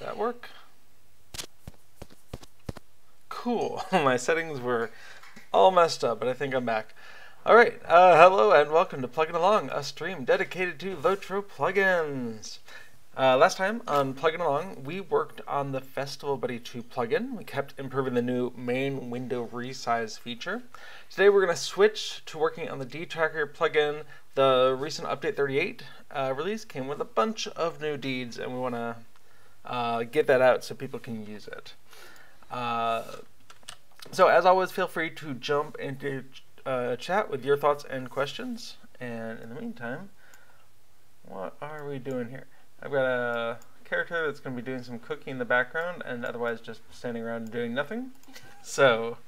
That work? Cool. My settings were all messed up, but I think I'm back. Alright, uh, hello and welcome to Plugging Along, a stream dedicated to Lotro plugins. Uh, last time on Plugging Along, we worked on the Festival Buddy 2 plugin. We kept improving the new main window resize feature. Today we're going to switch to working on the Deed Tracker plugin. The recent Update 38 uh, release came with a bunch of new deeds, and we want to uh, get that out so people can use it. Uh, so as always, feel free to jump into uh, chat with your thoughts and questions. And in the meantime, what are we doing here? I've got a character that's going to be doing some cooking in the background and otherwise just standing around doing nothing. So,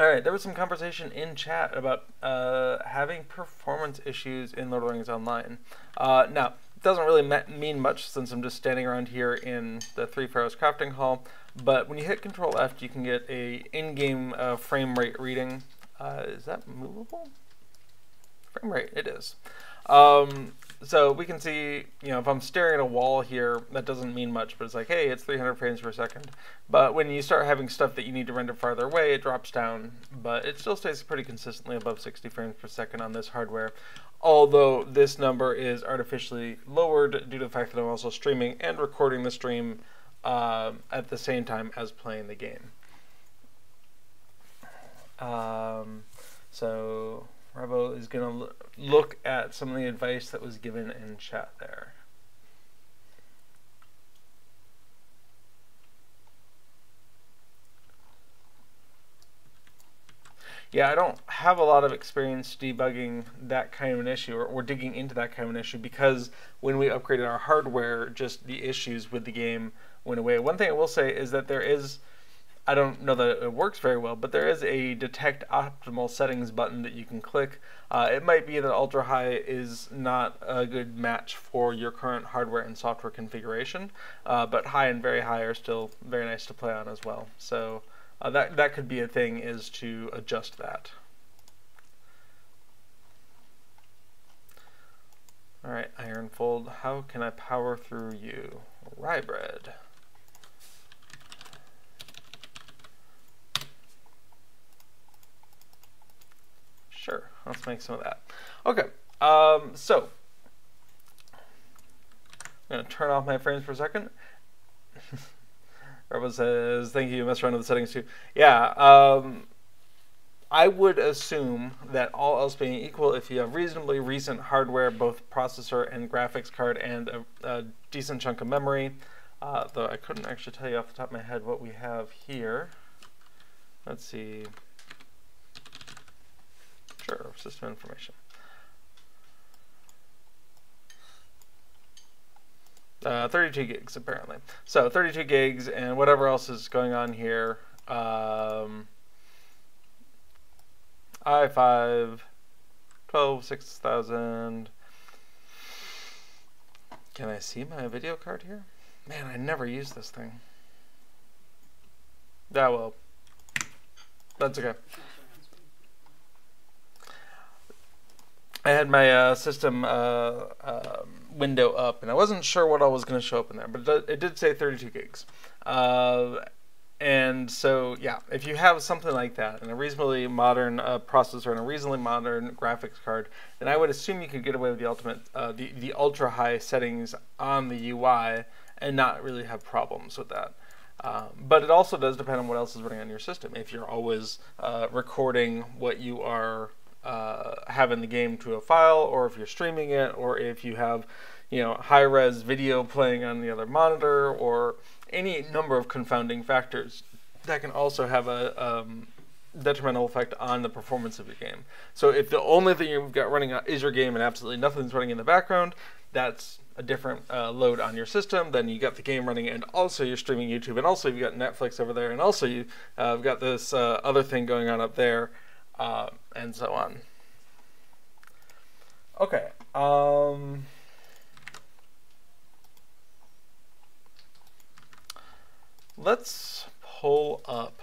alright, there was some conversation in chat about uh, having performance issues in Lord of the Rings Online. Uh, now, doesn't really mean much since I'm just standing around here in the Three Pharaohs Crafting Hall, but when you hit Control F, you can get a in-game uh, frame rate reading. Uh, is that movable? Frame rate, it is. Um, so we can see, you know, if I'm staring at a wall here, that doesn't mean much, but it's like, hey, it's 300 frames per second. But when you start having stuff that you need to render farther away, it drops down, but it still stays pretty consistently above 60 frames per second on this hardware. Although this number is artificially lowered due to the fact that I'm also streaming and recording the stream uh, at the same time as playing the game. Um, so Rabo is going to look at some of the advice that was given in chat there. Yeah, I don't have a lot of experience debugging that kind of an issue or, or, digging into that kind of an issue because when we upgraded our hardware, just the issues with the game went away. One thing I will say is that there is I don't know that it works very well, but there is a detect optimal settings button that you can click. Uh, it might be that ultra high is not a good match for your current hardware and software configuration, uh, but high and very high are still very nice to play on as well. So uh, that that could be a thing is to adjust that. All right, Ironfold, how can I power through you? Rye bread. Sure, let's make some of that. Okay, um, so I'm to turn off my frames for a second. Rebel says, thank you, mess around with the settings too. Yeah, um, I would assume that all else being equal, if you have reasonably recent hardware, both processor and graphics card, and a, a decent chunk of memory, uh, though I couldn't actually tell you off the top of my head what we have here. Let's see. Sure, system information. Uh, 32 gigs apparently. So 32 gigs and whatever else is going on here. Um, i5, 12, 6000. Can I see my video card here? Man, I never use this thing. Yeah, well, that's okay. I had my uh, system uh, um, window up, and I wasn't sure what all was going to show up in there, but it did say 32 gigs. Uh, and so, yeah, if you have something like that, and a reasonably modern uh, processor and a reasonably modern graphics card, then I would assume you could get away with the ultimate, uh, the, the ultra high settings on the UI and not really have problems with that. Um, but it also does depend on what else is running on your system. If you're always uh, recording what you are uh, having the game to a file, or if you're streaming it, or if you have, you know, high-res video playing on the other monitor, or any number of confounding factors that can also have a um, detrimental effect on the performance of your game. So if the only thing you've got running is your game and absolutely nothing's running in the background, that's a different uh, load on your system. Then you got the game running, and also you're streaming YouTube, and also you've got Netflix over there, and also you've uh, got this uh, other thing going on up there uh, and so on. Okay. Um, let's pull up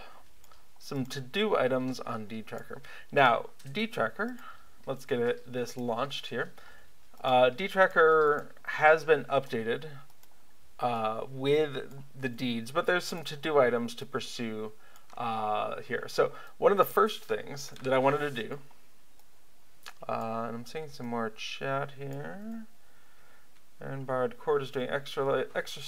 some to-do items on Deed Tracker. Now, Deed Tracker, let's get it, this launched here. Uh, Deed Tracker has been updated uh, with the deeds, but there's some to-do items to pursue uh, here. So one of the first things that I wanted to do, uh, and I'm seeing some more chat here. Aaron Bard Court is doing extra extra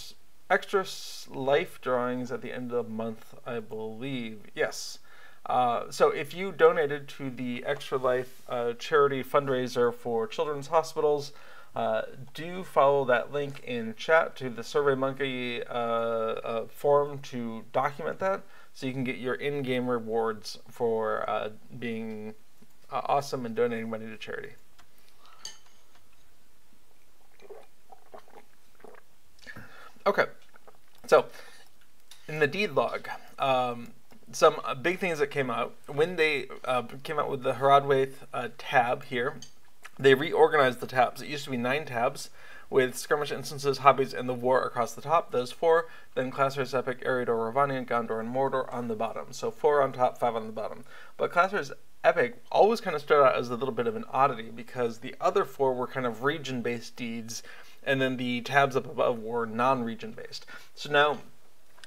extra life drawings at the end of the month, I believe. Yes. Uh, so if you donated to the Extra Life uh, charity fundraiser for children's hospitals, uh, do follow that link in chat to the SurveyMonkey uh, uh, form to document that so you can get your in-game rewards for uh, being awesome and donating money to charity. Okay, so in the deed log, um, some uh, big things that came out when they uh, came out with the Haradwaith uh, tab here. They reorganized the tabs. It used to be nine tabs with skirmish instances, hobbies, and the war across the top. Those four. Then Classers Epic, Eriador, Rhovanion, Gondor, and Mordor on the bottom. So four on top, five on the bottom. But Classers Epic always kind of started out as a little bit of an oddity because the other four were kind of region-based deeds, and then the tabs up above were non-region based. So now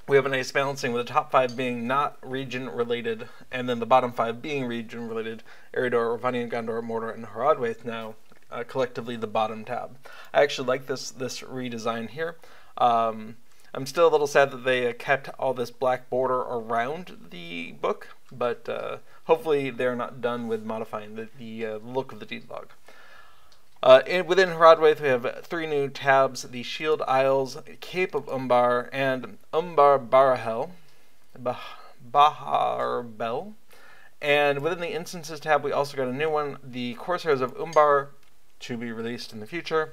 we have a nice balancing with the top five being not region related, and then the bottom five being region related. Eriador, Rhovanion, Gondor, Mordor, and Haradwaith now uh, collectively the bottom tab. I actually like this this redesign here. Um, I'm still a little sad that they uh, kept all this black border around the book, but uh, hopefully they're not done with modifying the, the uh, look of the deed log. Uh, and within Haradwaith, we have three new tabs, the Shield Isles, Cape of Umbar, and Umbar Barahel, bah Bahar Bel. And within the Instances tab, we also got a new one, the Corsairs of Umbar, to be released in the future.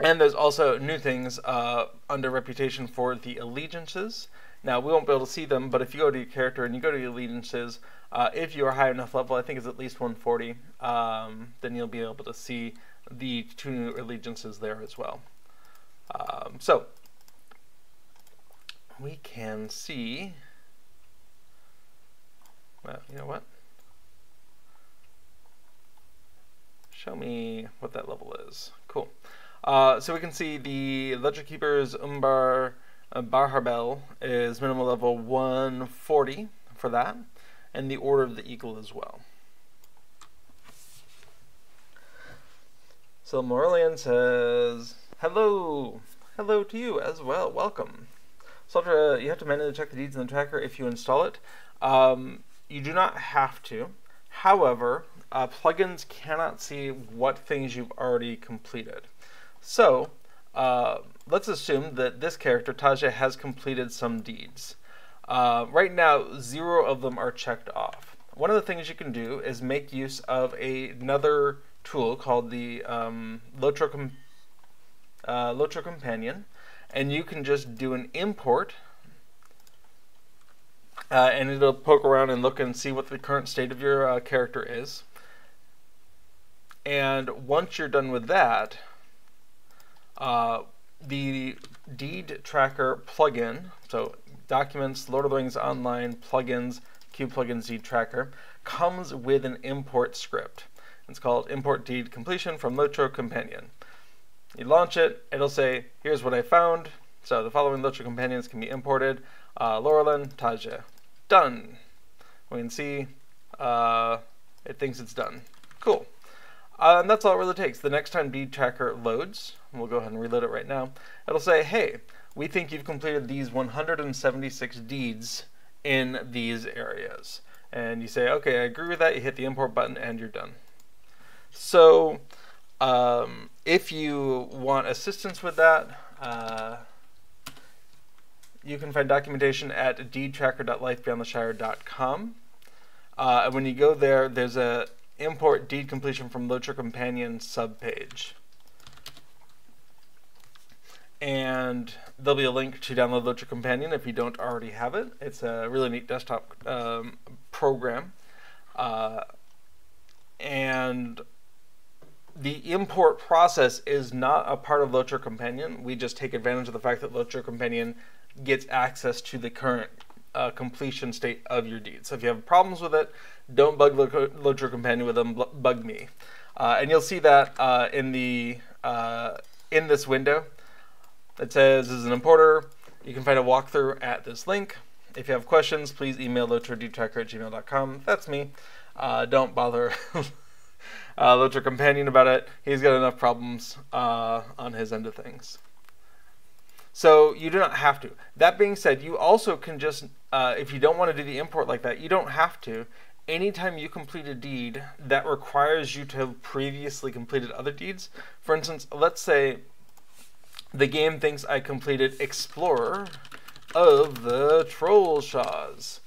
And there's also new things uh, under Reputation for the Allegiances. Now, we won't be able to see them, but if you go to your character and you go to your Allegiances, uh, if you are high enough level, I think it's at least 140, um, then you'll be able to see the two new allegiances there as well. Um, so we can see, well, you know what? Show me what that level is. Cool. Uh, so we can see the Ledger Keeper's Umbar uh, Baharbel is minimal level 140 for that and the Order of the Eagle as well. So Morelian says, Hello! Hello to you as well. Welcome. Sultra, you have to manually check the deeds in the tracker if you install it. Um, you do not have to. However, uh, plugins cannot see what things you've already completed. So, uh, let's assume that this character, Taja, has completed some deeds. Uh, right now, zero of them are checked off. One of the things you can do is make use of a, another tool called the um, Lotro, Com uh, Lotro Companion, and you can just do an import, uh, and it'll poke around and look and see what the current state of your uh, character is. And once you're done with that, uh, the deed tracker plugin, so Documents, Lord of the Rings Online, plugins, Cube Plugins Deed Tracker, comes with an import script. It's called Import Deed Completion from Lotro Companion. You launch it, it'll say, here's what I found. So the following Lotro Companions can be imported. Uh, Laurelin, Taja. Done. We can see uh, it thinks it's done. Cool. Uh, and that's all it really takes. The next time Deed Tracker loads, we'll go ahead and reload it right now, it'll say, hey, we think you've completed these 176 deeds in these areas. And you say, okay, I agree with that. You hit the import button and you're done. So um, if you want assistance with that, uh, you can find documentation at deedtracker.lifebeyondtheshire.com. Uh, and when you go there, there's a import deed completion from Lotro Companion subpage and there'll be a link to download Lotro Companion if you don't already have it. It's a really neat desktop um, program. Uh, and the import process is not a part of Lotro Companion. We just take advantage of the fact that Lotro Companion gets access to the current uh, completion state of your deed. So if you have problems with it, don't bug Lotro Companion with them, bug me. Uh, and you'll see that uh, in the uh, in this window. It says is an importer. You can find a walkthrough at this link. If you have questions, please email lotroditracker at gmail.com. That's me. Uh, don't bother uh, Lotro Companion about it. He's got enough problems uh, on his end of things. So you do not have to. That being said, you also can just, uh, if you don't want to do the import like that, you don't have to. Anytime you complete a deed that requires you to have previously completed other deeds, for instance, let's say the game thinks I completed Explorer of the Trollshaws.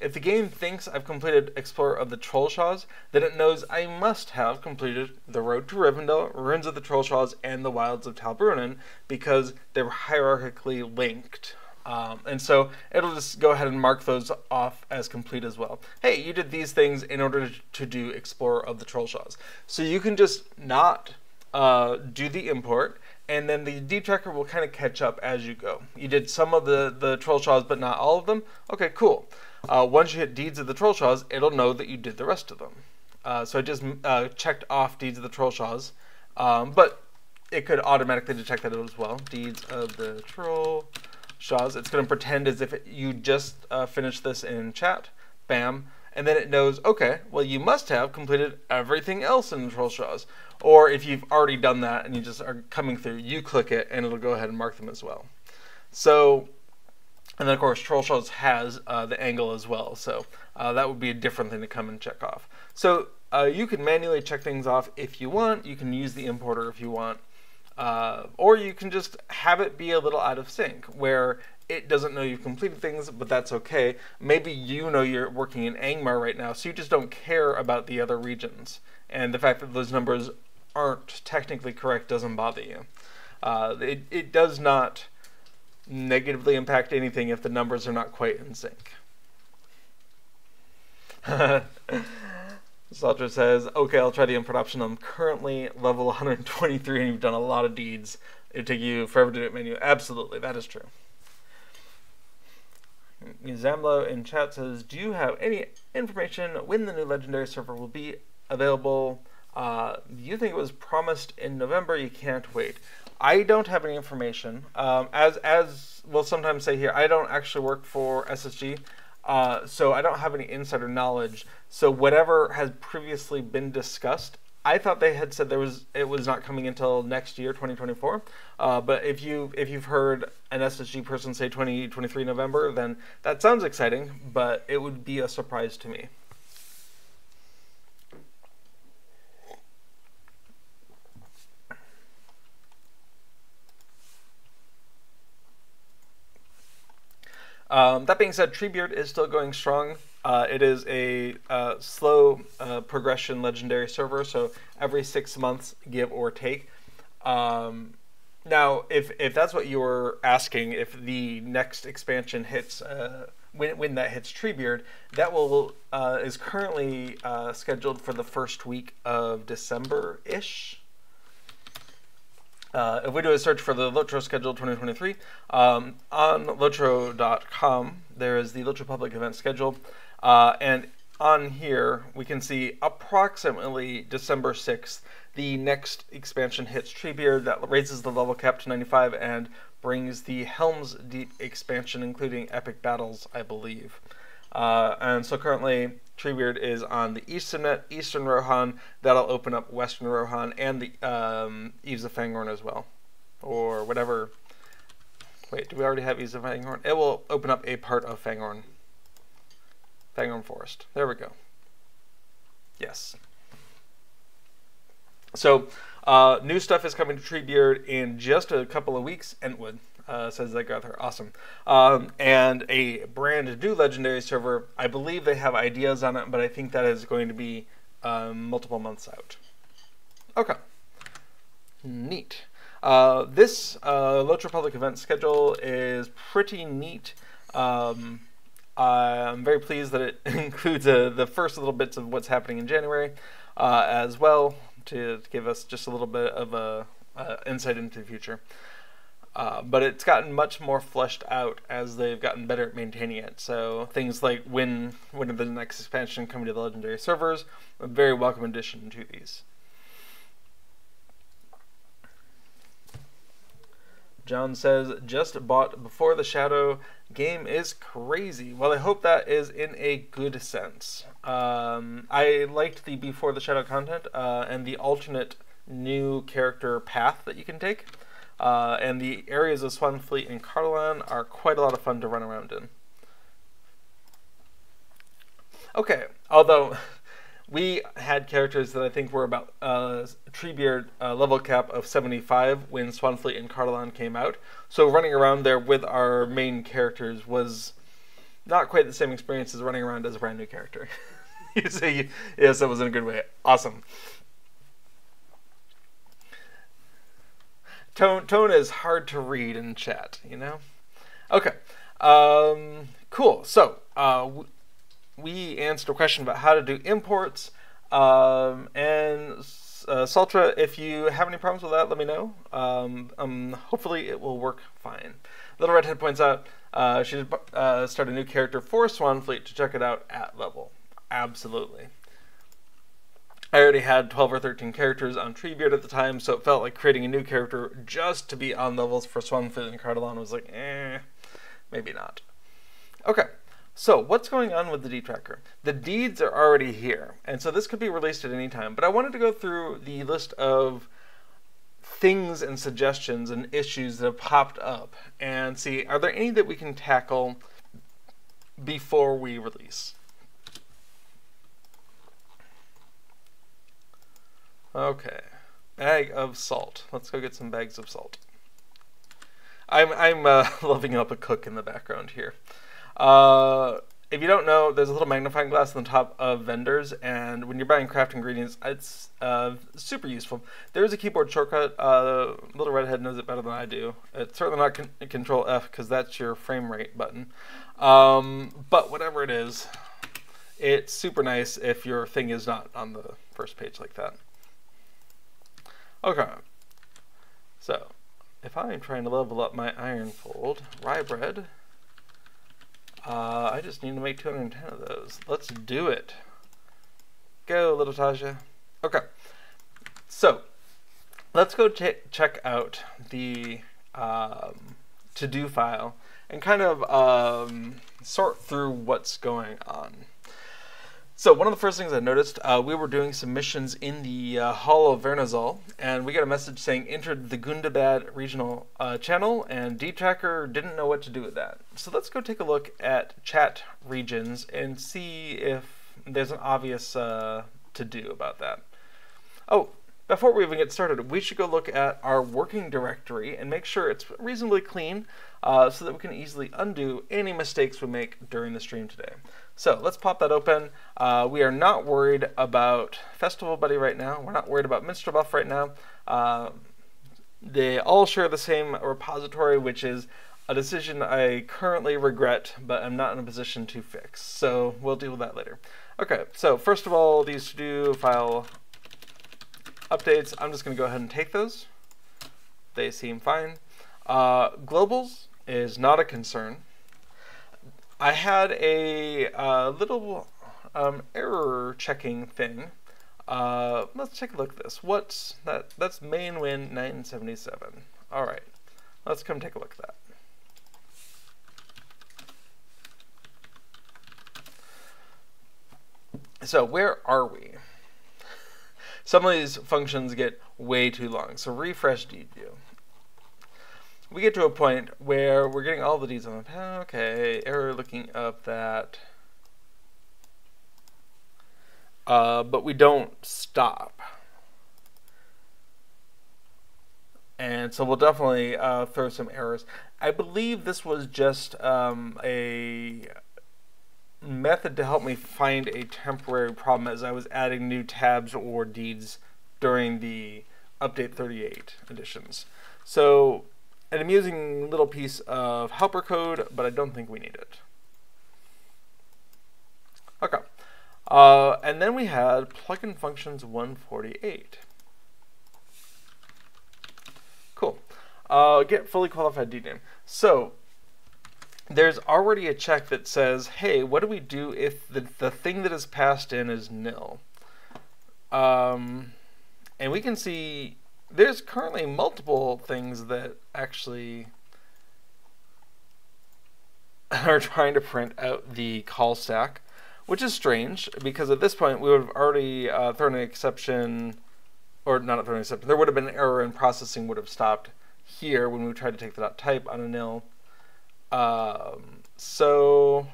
If the game thinks I've completed Explorer of the Trollshaws, then it knows I must have completed The Road to Rivendell, Ruins of the Trollshaws, and The Wilds of Tal Bruinen because they're hierarchically linked. Um, and so it'll just go ahead and mark those off as complete as well. Hey, you did these things in order to do Explorer of the Trollshaws. So you can just not uh, do the import, and then the deed tracker will kind of catch up as you go. You did some of the, the Trollshaws, but not all of them. Okay, cool. Uh, once you hit Deeds of the Trollshaws, it'll know that you did the rest of them. Uh, so I just uh, checked off Deeds of the Trollshaws, um, but it could automatically detect that as well. Deeds of the Trollshaws. It's going to pretend as if it, you just uh, finished this in chat. Bam. And then it knows, okay, well, you must have completed everything else in the Trollshaws. Or if you've already done that and you just are coming through, you click it and it'll go ahead and mark them as well. So and then, of course, Trollshaws has uh, the angle as well, so uh, that would be a different thing to come and check off. So uh, you can manually check things off if you want. You can use the importer if you want. Uh, or you can just have it be a little out of sync, where it doesn't know you've completed things, but that's okay. Maybe you know you're working in Angmar right now, so you just don't care about the other regions. And the fact that those numbers aren't technically correct doesn't bother you. Uh, it, it does not negatively impact anything if the numbers are not quite in sync. Salter says, okay, I'll try the import option. I'm currently level 123 and you've done a lot of deeds. It'd take you forever to do it manually. Absolutely, that is true. Zamlo in chat says, do you have any information when the new legendary server will be available? Uh, you think it was promised in November? You can't wait. I don't have any information. Um, as as we'll sometimes say here, I don't actually work for SSG, uh, so I don't have any insider knowledge. So whatever has previously been discussed, I thought they had said there was it was not coming until next year, 2024. Uh, but if you if you've heard an SSG person say 2023 November, then that sounds exciting, but it would be a surprise to me. Um, that being said, Treebeard is still going strong. Uh, it is a uh, slow uh, progression legendary server, so every six months, give or take. Um, now, if if that's what you were asking, if the next expansion hits uh, when when that hits Treebeard, that will uh, is currently uh, scheduled for the first week of December ish. Uh, if we do a search for the Lotro schedule 2023, um, on Lotro.com, there is the Lotro public event schedule. Uh, and on here, we can see approximately December 6th, the next expansion hits Treebeard that raises the level cap to 95 and brings the Helm's Deep expansion, including epic battles, I believe. Uh, and so currently, Treebeard is on the Eastern Eastern Rohan. That'll open up Western Rohan and the um, Eaves of Fangorn as well. Or whatever. Wait, do we already have Eaves of Fangorn? It will open up a part of Fangorn. Fangorn Forest. There we go. Yes. So, uh, new stuff is coming to Treebeard in just a couple of weeks. Entwood uh, says there. Awesome. Um, and a brand new legendary server. I believe they have ideas on it, but I think that is going to be um, multiple months out. Okay. Neat. Uh, this uh, Public event schedule is pretty neat. Um, I'm very pleased that it includes uh, the first little bits of what's happening in January uh, as well to give us just a little bit of a uh, insight into the future. Uh, but it's gotten much more fleshed out as they've gotten better at maintaining it. So things like when when the next expansion coming to the legendary servers, a very welcome addition to these. John says, just bought Before the Shadow. Game is crazy. Well, I hope that is in a good sense. Um, I liked the Before the Shadow content uh, and the alternate new character path that you can take. Uh, and the areas of Swanfleet and Cardolan are quite a lot of fun to run around in. Okay, although we had characters that I think were about uh, Treebeard uh, level cap of 75 when Swanfleet and Cardolan came out. So running around there with our main characters was not quite the same experience as running around as a brand new character. you say yes, that was in a good way. Awesome. Tone tone is hard to read in chat, you know. Okay, um, cool. So uh, we answered a question about how to do imports. Um, and uh, Saltra, if you have any problems with that, let me know. Um, um, hopefully it will work fine. Little Redhead points out uh, she should uh, start a new character for Swanfleet to check it out at level. Absolutely. I already had 12 or 13 characters on Treebeard at the time, so it felt like creating a new character just to be on levels for Swanfleet and Cardolan was like, eh, maybe not. Okay. So what's going on with the deed tracker? The deeds are already here, and so this could be released at any time. But I wanted to go through the list of things and suggestions and issues that have popped up and see are there any that we can tackle before we release. Okay, bag of salt. Let's go get some bags of salt. I'm I'm uh, loving up a cook in the background here. Uh, if you don't know, there's a little magnifying glass on the top of vendors, and when you're buying craft ingredients, it's uh, super useful. There is a keyboard shortcut. Uh, Little Redhead knows it better than I do. It's certainly not con Control F because that's your frame rate button. Um, but whatever it is, it's super nice if your thing is not on the first page like that. Okay. So, if I'm trying to level up my Ironfold, rye bread. Uh, I just need to make 210 of those. Let's do it. Go, little Tasha. Okay. So, let's go check out the um, to-do file and kind of um, sort through what's going on. So one of the first things I noticed, uh, we were doing some missions in the uh, Hall of Vernazal, and we got a message saying entered the Gundabad regional uh, channel, and Deed Tracker didn't know what to do with that. So let's go take a look at chat regions and see if there's an obvious uh, to do about that. Oh, before we even get started, we should go look at our working directory and make sure it's reasonably clean uh, so that we can easily undo any mistakes we make during the stream today. So let's pop that open. Uh, we are not worried about Festival Buddy right now. We're not worried about Minstrel Buff right now. Uh, they all share the same repository, which is a decision I currently regret, but I'm not in a position to fix. So we'll deal with that later. Okay, so first of all, these to-do file updates, I'm just going to go ahead and take those. They seem fine. Uh, globals is not a concern. I had a uh, little um, error checking thing. Uh, let's take a look at this. What's that? That's main win 977. All right, let's come take a look at that. So where are we? Some of these functions get way too long. So refresh deed view we get to a point where we're getting all the deeds on the path. okay error looking up that uh, but we don't stop and so we'll definitely uh, throw some errors I believe this was just um, a method to help me find a temporary problem as I was adding new tabs or deeds during the update 38 editions so an amusing little piece of helper code, but I don't think we need it. Okay. Uh, and then we had plugin functions 148. Cool. Uh, get fully qualified DNAME. So there's already a check that says, hey, what do we do if the, the thing that is passed in is nil? Um, and we can see there's currently multiple things that actually are trying to print out the call stack, which is strange because at this point we would have already uh, thrown an exception, or not thrown an exception. There would have been an error and processing would have stopped here when we tried to take the dot type on a nil. Um, so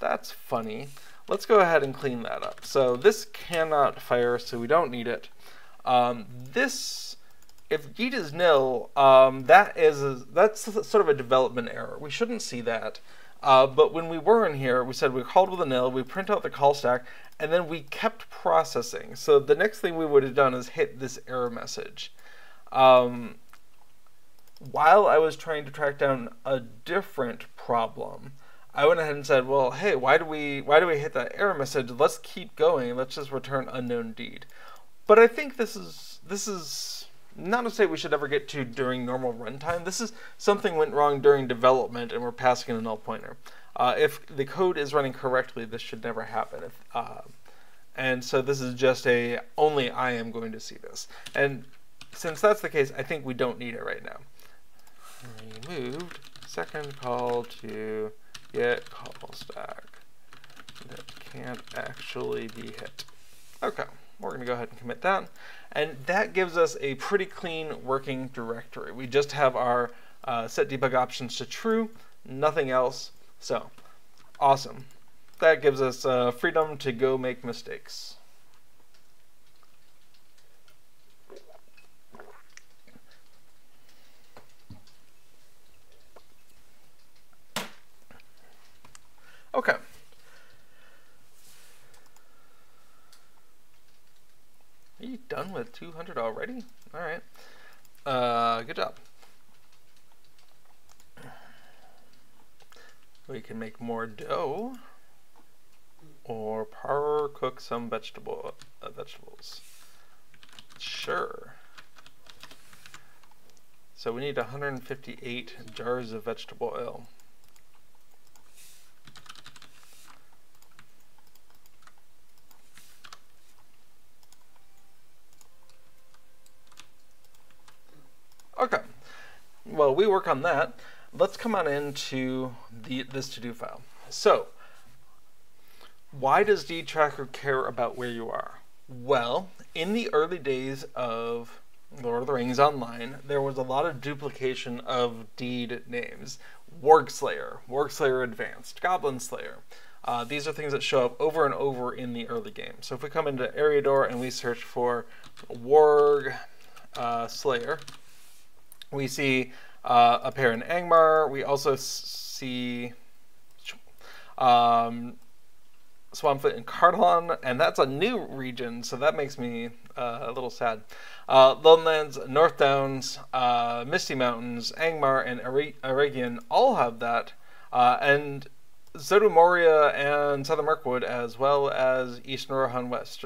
that's funny. Let's go ahead and clean that up. So this cannot fire, so we don't need it. Um, this, if deed is nil, um, that is a, that's sort of a development error. We shouldn't see that. Uh, but when we were in here, we said we called with a nil, we print out the call stack, and then we kept processing. So the next thing we would have done is hit this error message. Um, while I was trying to track down a different problem, I went ahead and said, well, hey, why do we why do we hit that error message? Let's keep going. Let's just return unknown deed. But I think this is this is not a state we should ever get to during normal runtime. This is something went wrong during development, and we're passing a null pointer. Uh, if the code is running correctly, this should never happen. If, uh, and so this is just a only I am going to see this. And since that's the case, I think we don't need it right now. Removed second call to get call stack that can't actually be hit. Okay. We're going to go ahead and commit that. And that gives us a pretty clean working directory. We just have our uh, set debug options to true, nothing else. So, awesome. That gives us uh, freedom to go make mistakes. Okay. Are you done with 200 already? All right. Uh, good job. We can make more dough or power cook some vegetable uh, vegetables. Sure. So we need 158 jars of vegetable oil. Okay, well, we work on that. Let's come on into the, this to-do file. So, why does Deed Tracker care about where you are? Well, in the early days of Lord of the Rings Online, there was a lot of duplication of deed names. Warg Slayer, Warg Slayer Advanced, Goblin Slayer. Uh, these are things that show up over and over in the early game. So if we come into Eriador and we search for Warg uh, Slayer, we see uh, a pair in Angmar. We also see um, Swampfoot in Cardolan, and that's a new region, so that makes me uh, a little sad. Uh, Lonelands, North Downs, uh, Misty Mountains, Angmar, and Eregion all have that, uh, and so Moria and Southern Mirkwood, as well as Eastern Rohan West.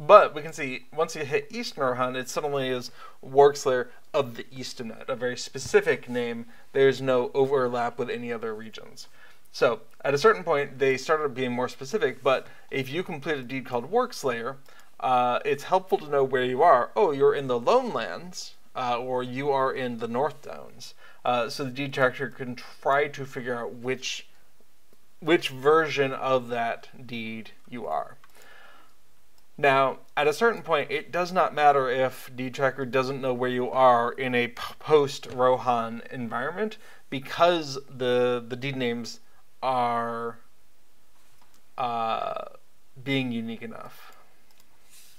But we can see once you hit Eastern Rohan, it suddenly is Wargslayer of the Eastemnet, a very specific name. There's no overlap with any other regions. So at a certain point, they started being more specific. But if you complete a deed called Wargslayer, uh, it's helpful to know where you are. Oh, you're in the Lonelands, uh, or you are in the North Downs. Uh, so the deed can try to figure out which which version of that deed you are. Now, at a certain point, it does not matter if Deed Tracker doesn't know where you are in a post Rohan environment because the the deed names are uh, being unique enough.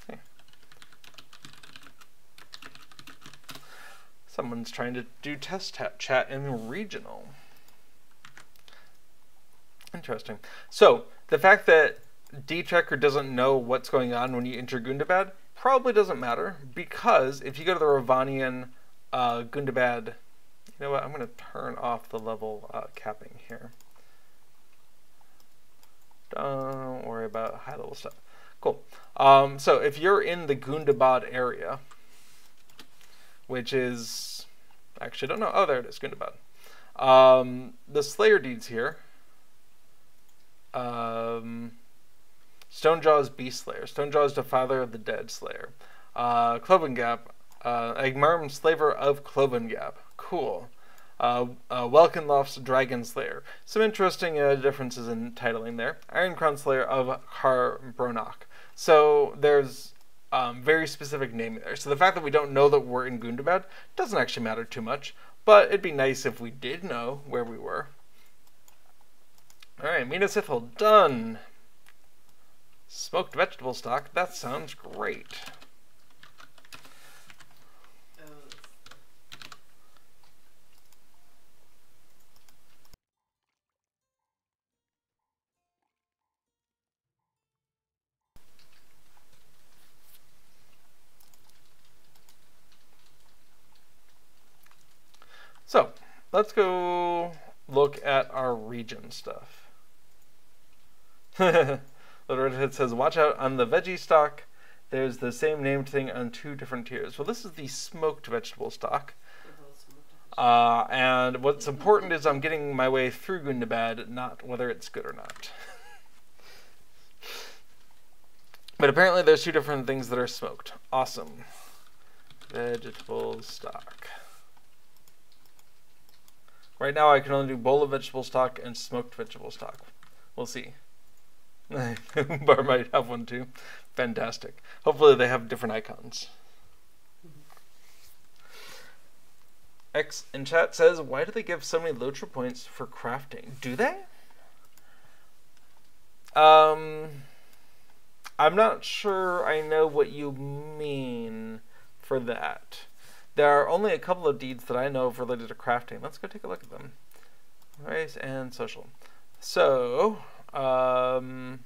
Okay. Someone's trying to do test chat in regional. Interesting. So the fact that Deed Tracker doesn't know what's going on when you enter Gundabad probably doesn't matter because if you go to the Rhovanion uh, Gundabad, you know what, I'm going to turn off the level uh, capping here. Don't worry about high level stuff. Cool. Um, so if you're in the Gundabad area, which is, actually, I don't know. Oh, there it is, Gundabad. Um, the Slayer deeds here. Um, Stonejaw is Beast Slayer. Stonejaw is the father of the Dead Slayer. Uh, Cloven Gap, uh, Agmarum Slaver of Cloven Gap. Cool. Uh, uh, Welkenloft's Dragon Slayer. Some interesting uh, differences in titling there. Iron Crown Slayer of Kharbronach. So there's um, very specific naming there. So the fact that we don't know that we're in Gundabad doesn't actually matter too much, but it'd be nice if we did know where we were. Alright, Mina done. Smoked vegetable stock, that sounds great. So, let's go look at our region stuff. Little Redhead says, watch out on the veggie stock. There's the same named thing on two different tiers. Well, this is the smoked vegetable stock. Uh, and what's important is I'm getting my way through Gundabad, not whether it's good or not. but apparently there's two different things that are smoked. Awesome. Vegetable stock. Right now I can only do bowl of vegetable stock and smoked vegetable stock. We'll see. Bar might have one too. Fantastic. Hopefully they have different icons. X in chat says, why do they give so many Lotro points for crafting? Do they? Um, I'm not sure I know what you mean for that. There are only a couple of deeds that I know of related to crafting. Let's go take a look at them. Race and social. So, um,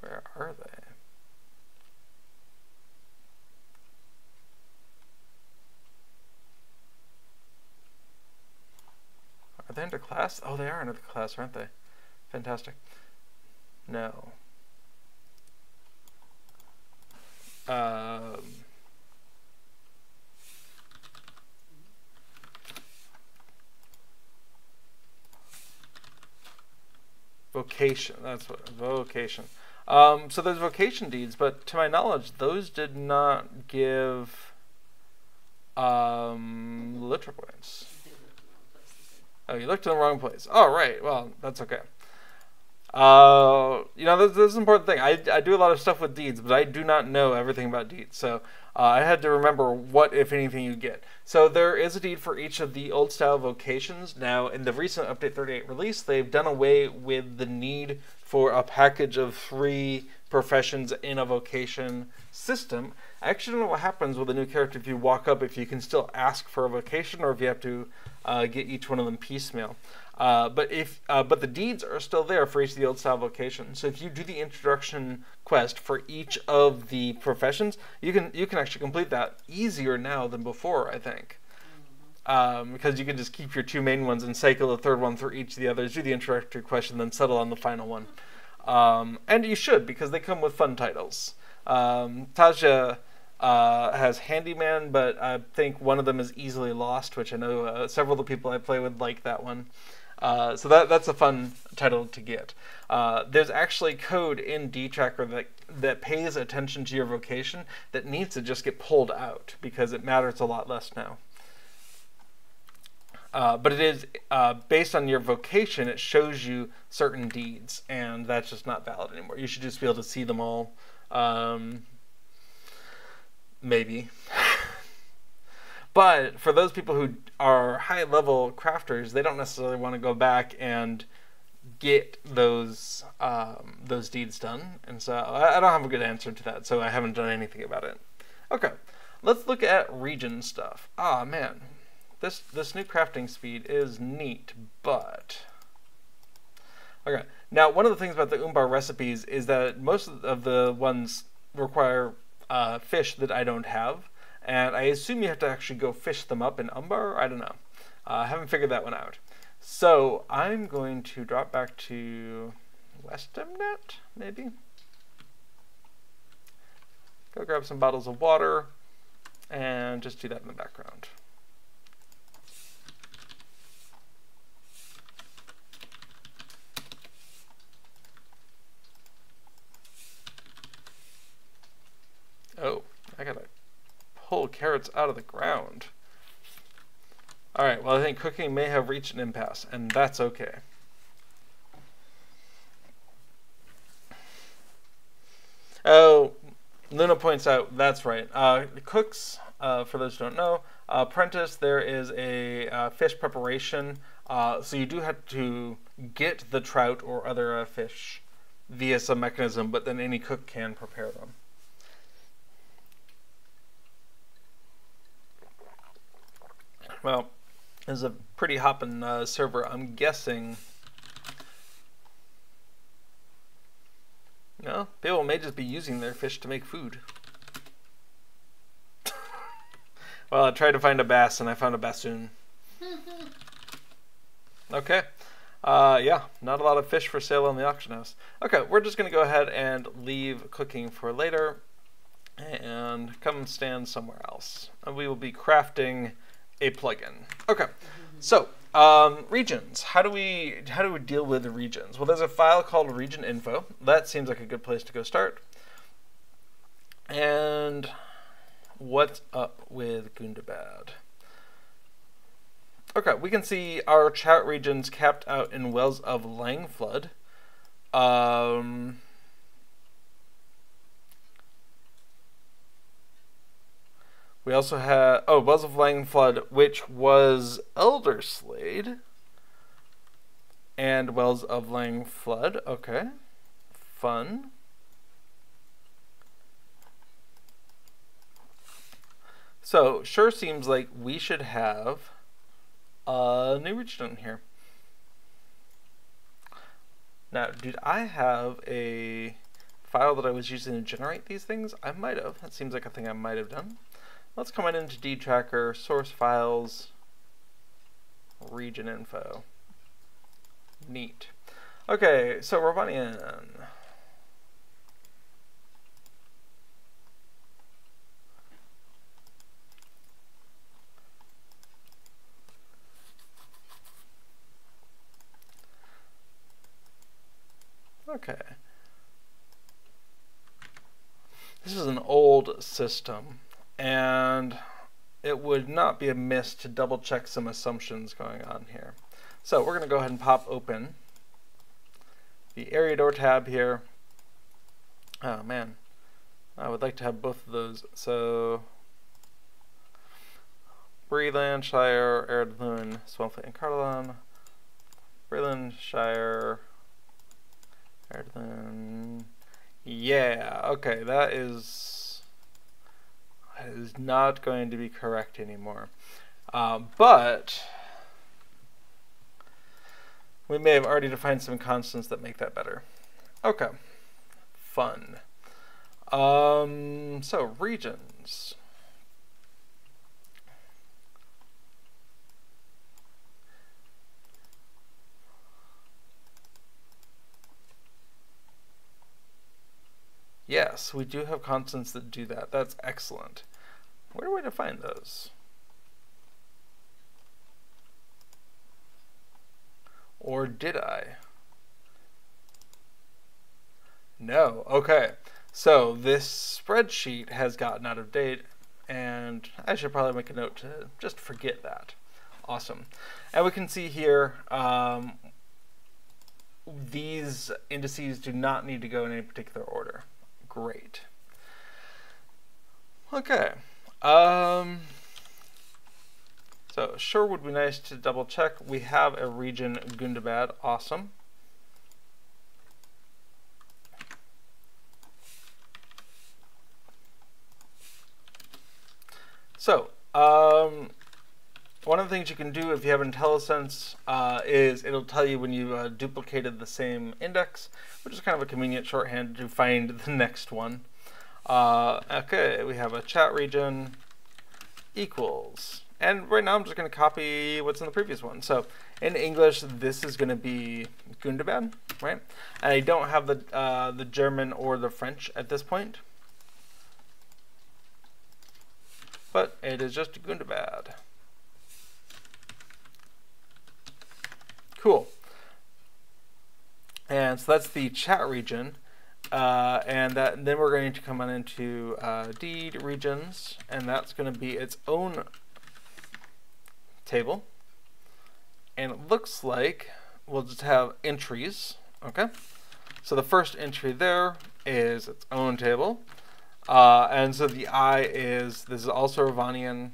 where are they? Are they under class? Oh, they are under the class, aren't they? Fantastic. No. Um, vocation. That's what vocation. Um, so there's vocation deeds, but to my knowledge, those did not give um, literal points. Oh, you looked in the wrong place. Oh, right. Well, that's okay. Uh, you know, this, this, is an important thing. I, I do a lot of stuff with deeds, but I do not know everything about deeds. So uh, I had to remember what, if anything, you get. So there is a deed for each of the old style vocations. Now, in the recent Update 38 release, they've done away with the need for a package of three professions in a vocation system. I actually don't know what happens with a new character if you walk up, if you can still ask for a vocation or if you have to uh, get each one of them piecemeal. Uh, but if uh, but the deeds are still there for each of the old style vocations. So if you do the introduction quest for each of the professions, you can you can actually complete that easier now than before. I think. Um, because you can just keep your two main ones and cycle the third one through each of the others, do the introductory question, then settle on the final one. Um, and you should because they come with fun titles. Um, Taja uh, has handyman, but I think one of them is easily lost, which I know uh, several of the people I play with like that one. Uh, so that that's a fun title to get. Uh, there's actually code in DTracker that that pays attention to your vocation that needs to just get pulled out because it matters a lot less now. Uh, but it is uh, based on your vocation. It shows you certain deeds, and that's just not valid anymore. You should just be able to see them all. Um, maybe. But for those people who are high level crafters, they don't necessarily want to go back and get those um, those deeds done. And so I, I don't have a good answer to that, so I haven't done anything about it. Okay, let's look at region stuff. Ah man, this this new crafting speed is neat, but okay. Now one of the things about the Umbar recipes is that most of the ones require uh, fish that I don't have. And I assume you have to actually go fish them up in Umbar. I don't know. Uh, I haven't figured that one out. So I'm going to drop back to Westemnet, maybe? Go grab some bottles of water and just do that in the background. Oh, I gotta pull carrots out of the ground. Alright, well I think cooking may have reached an impasse, and that's okay. Oh, Luna points out, that's right. Uh, cooks, uh, for those who don't know, uh, apprentice, there is a uh, fish preparation. Uh, so you do have to get the trout or other uh, fish via some mechanism, but then any cook can prepare them. Well, this is a pretty hopping uh, server. I'm guessing. No, people may just be using their fish to make food. well, I tried to find a bass and I found a bassoon. okay. Uh, yeah, not a lot of fish for sale on the auction house. Okay, we're just going to go ahead and leave cooking for later and come stand somewhere else. And we will be crafting a plugin. Okay, so um, regions. How do we how do we deal with regions? Well, there's a file called region info. That seems like a good place to go start. And what's up with Gundabad? Okay, we can see our chat regions capped out in Wells of Langflood. Um, we also have oh Wells of Langflood, which was Elderslade. and Wells of Langflood. Okay, fun. So sure seems like we should have a new region here. Now, did I have a file that I was using to generate these things? I might have. That seems like a thing I might have done. Let's come on into dtracker, source files, region info. Neat. Okay, so Rhovanion. Okay. This is an old system, and it would not be amiss to double check some assumptions going on here. So we're going to go ahead and pop open the Eriador tab here. Oh man, I would like to have both of those. So Bree-land, Shire, Eredlun, Swanfleet, and Cardolan. Bree-land, Shire, then, yeah, okay, that is, is not going to be correct anymore. Um, but we may have already defined some constants that make that better. Okay, fun. Um, so regions. Yes, we do have constants that do that. That's excellent. Where do I define those? Or did I? No. Okay. So this spreadsheet has gotten out of date, and I should probably make a note to just forget that. Awesome. And we can see here um, these indices do not need to go in any particular order. Great. Okay. Um, so sure would be nice to double check. We have a region Gundabad. Awesome. So, um, one of the things you can do if you have IntelliSense uh, is it'll tell you when you uh, duplicated the same index, which is kind of a convenient shorthand to find the next one. Uh, okay, we have a chat region equals. And right now I'm just going to copy what's in the previous one. So in English, this is going to be Gundabad, right? And I don't have the, uh, the German or the French at this point. But it is just Gundabad. Cool. And so that's the chat region. Uh, and that, then we're going to come on into uh, deed regions, and that's going to be its own table. And it looks like we'll just have entries, okay? So the first entry there is its own table. Uh, and so the I is, this is also Rhovanion,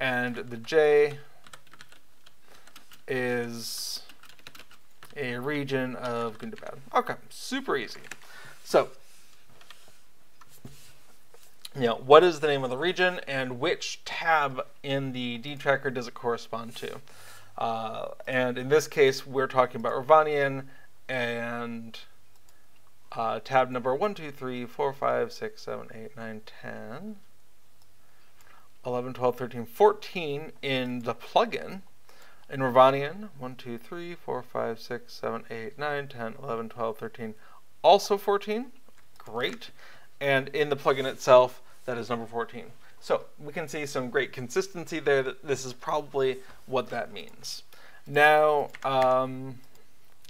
and the J is a region of Gundabad. Okay, super easy. So, you know, what is the name of the region and which tab in the D tracker does it correspond to? Uh, and in this case, we're talking about Rhovanion and uh, tab number 1, 2, 3, 4, 5, 6, 7, 8, 9, 10, 11, 12, 13, 14 in the plugin. In Rhovanion, 1, 2, 3, 4, 5, 6, 7, 8, 9, 10, 11, 12, 13, also 14. Great. And in the plugin itself, that is number 14. So we can see some great consistency there. This is probably what that means. Now, um,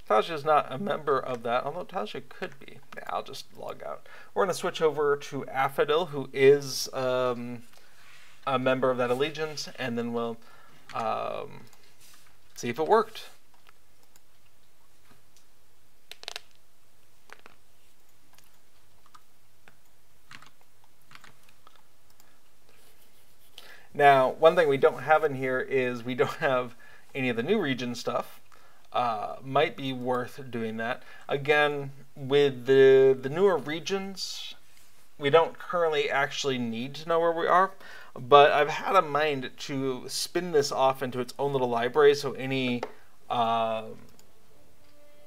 Tasha is not a member of that, although Tasha could be. Yeah, I'll just log out. We're going to switch over to Affadil, who is um, a member of that allegiance, and then we'll um, see if it worked. Now, one thing we don't have in here is we don't have any of the new region stuff uh, might be worth doing that. Again, with the, the newer regions, we don't currently actually need to know where we are, but I've had a mind to spin this off into its own little library so any uh,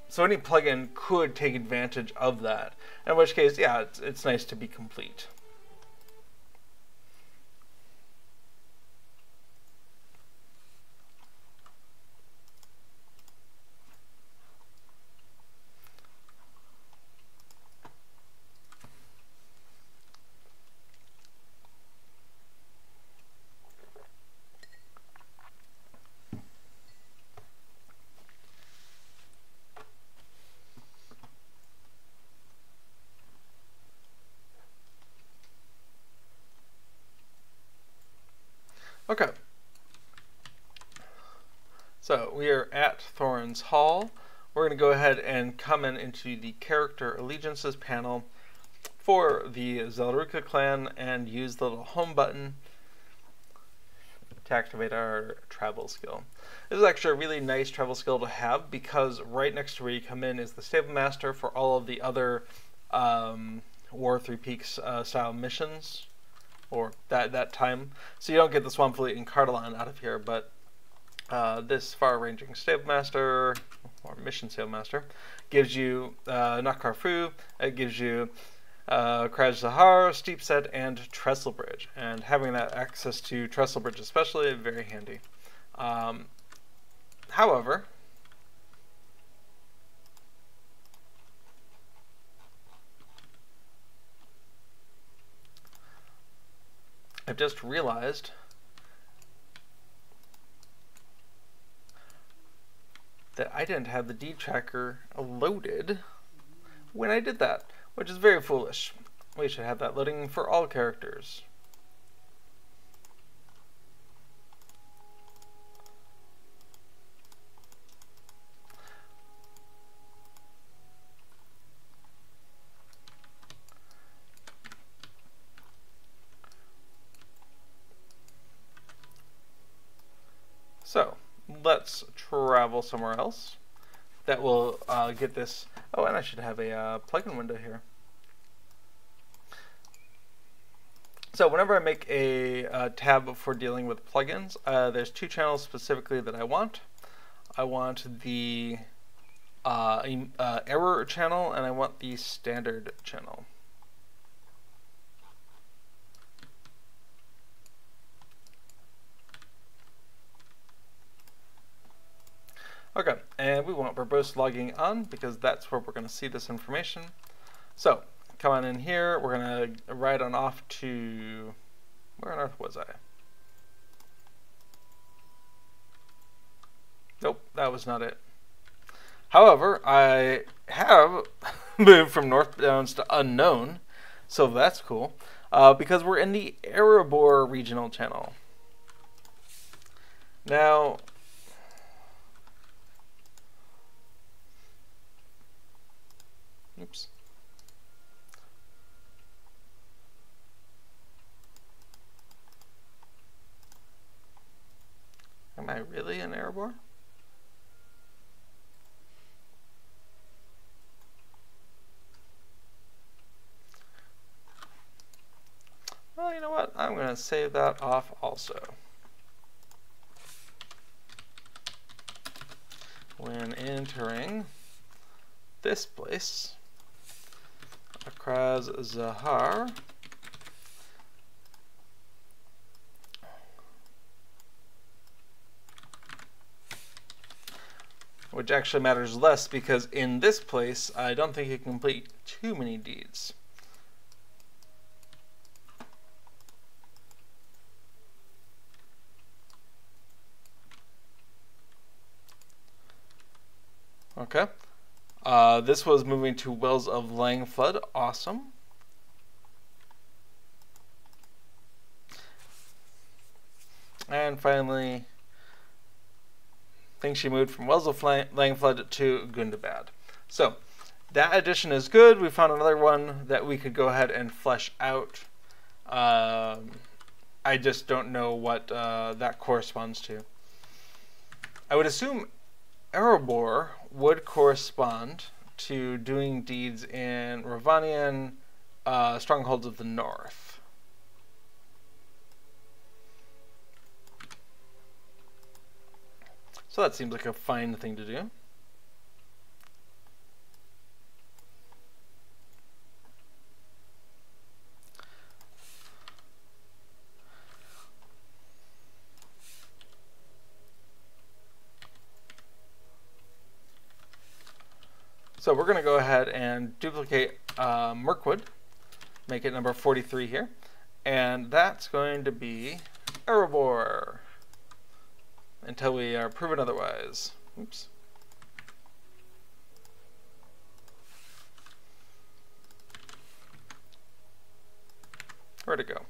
so any plugin could take advantage of that. In which case, yeah, it's, it's nice to be complete. Okay. So we are at Thorin's Hall. We're going to go ahead and come in into the Character Allegiances panel for the Zelruka clan and use the little home button to activate our travel skill. This is actually a really nice travel skill to have because right next to where you come in is the Stable Master for all of the other um, War Three Peaks uh, style missions or that that time. So you don't get the Swanfleet and Cardolan out of here, but uh, this far-ranging Stable Master or Mission Stable Master gives you uh, Nakarfu. It gives you uh, Kraj Zahar, Steep Set, and Trestle Bridge. And having that access to Trestle Bridge especially, very handy. Um, however, I've just realized that I didn't have the D tracker loaded when I did that, which is very foolish. We should have that loading for all characters. So let's travel somewhere else. That will uh, get this. Oh, and I should have a uh, plugin window here. So whenever I make a uh, tab for dealing with plugins, uh, there's two channels specifically that I want. I want the uh, uh, error channel and I want the standard channel. Okay, and we want verbose logging on because that's where we're going to see this information. So, come on in here, we're going to write on off to, where on earth was I? Nope, that was not it. However, I have moved from northbound to unknown, so that's cool. Uh, because we're in the Erebor regional channel. Now, oops. Am I really in Erebor? Well, you know what? I'm going to save that off also. When entering this place, Akraz Zahar, which actually matters less because in this place, I don't think you can complete too many deeds. Okay. Uh, this was moving to Wells of Langflood. Awesome. And finally, I think she moved from Wells of Langflood to Gundabad. So, that addition is good. We found another one that we could go ahead and flesh out. Um, I just don't know what uh, that corresponds to. I would assume Erebor would correspond to doing deeds in Rhovanion uh, strongholds of the north. So that seems like a fine thing to do. So we're going to go ahead and duplicate uh, make it number 43 here, and that's going to be Erebor until we are proven otherwise. Oops. Where'd it go?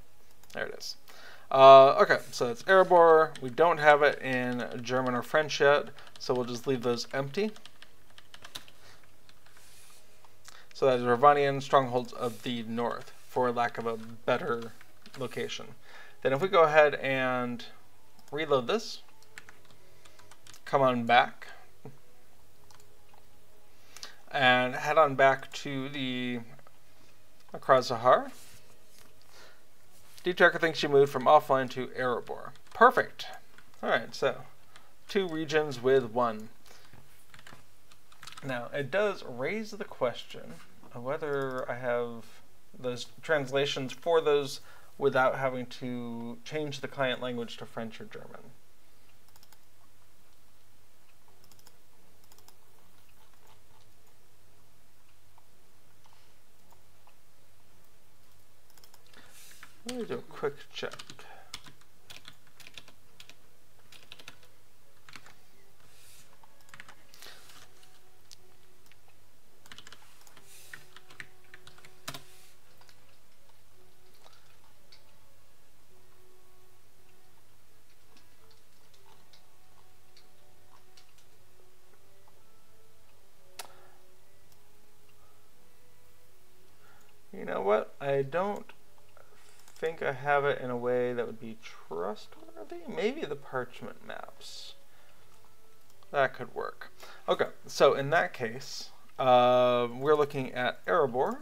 There it is. Uh, okay, so it's Erebor. We don't have it in German or French yet, so we'll just leave those empty. So that is Rhovanion strongholds of the north, for lack of a better location. Then if we go ahead and reload this, come on back, and head on back to the Akraz Zahar. Deed Tracker thinks you moved from offline to Erebor. Perfect. Alright, so two regions with one. Now, it does raise the question whether I have those translations for those without having to change the client language to French or German. Let me do a quick check. I don't think I have it in a way that would be trustworthy. Maybe the parchment maps. That could work. Okay, so in that case, uh, we're looking at Erebor.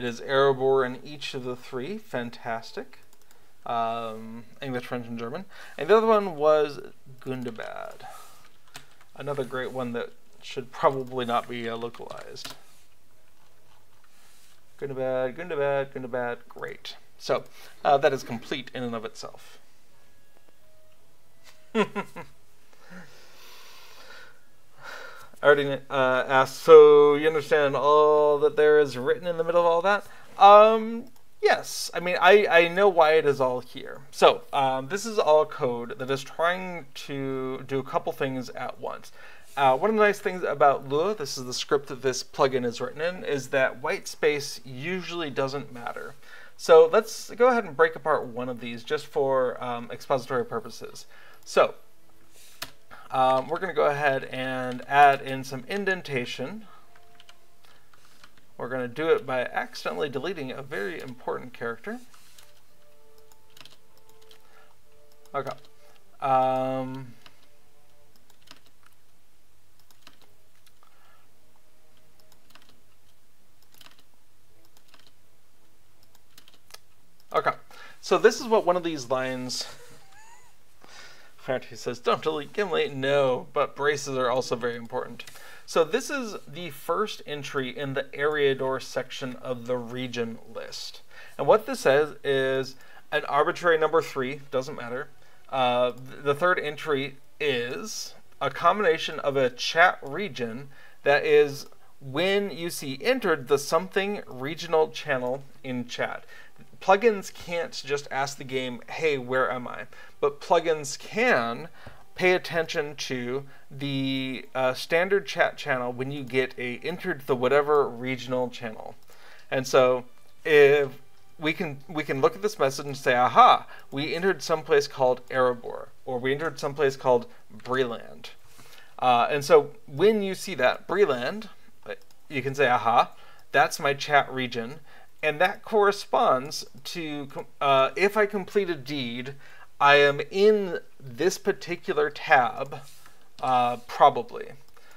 It is Erebor in each of the three. Fantastic. Um, English, French, and German. And the other one was Gundabad. Another great one that should probably not be uh, localized. Gundabad, Gundabad, Gundabad, great. So, uh, that is complete in and of itself. I already uh, asked, so you understand all that there is written in the middle of all that? Um, yes. I mean, I, I know why it is all here. So, um, this is all code that is trying to do a couple things at once. Uh, one of the nice things about Lua, this is the script that this plugin is written in, is that white space usually doesn't matter. So let's go ahead and break apart one of these just for um, expository purposes. So um, we're going to go ahead and add in some indentation. We're going to do it by accidentally deleting a very important character. Okay. Um, okay. So this is what one of these lines he says, don't delete Gimli. No, but braces are also very important. So this is the first entry in the Eriador section of the region list. And what this says is an arbitrary number three, doesn't matter. Uh, the third entry is a combination of a chat region that is when you see entered the something regional channel in chat plugins can't just ask the game, hey, where am I? But plugins can pay attention to the uh, standard chat channel when you get a entered the whatever regional channel. And so if we can we can look at this message and say, aha, we entered someplace called Erebor, or we entered someplace called Bree-land. Uh, and so when you see that Bree-land, you can say, aha, that's my chat region and that corresponds to uh, if I complete a deed, I am in this particular tab, uh, probably.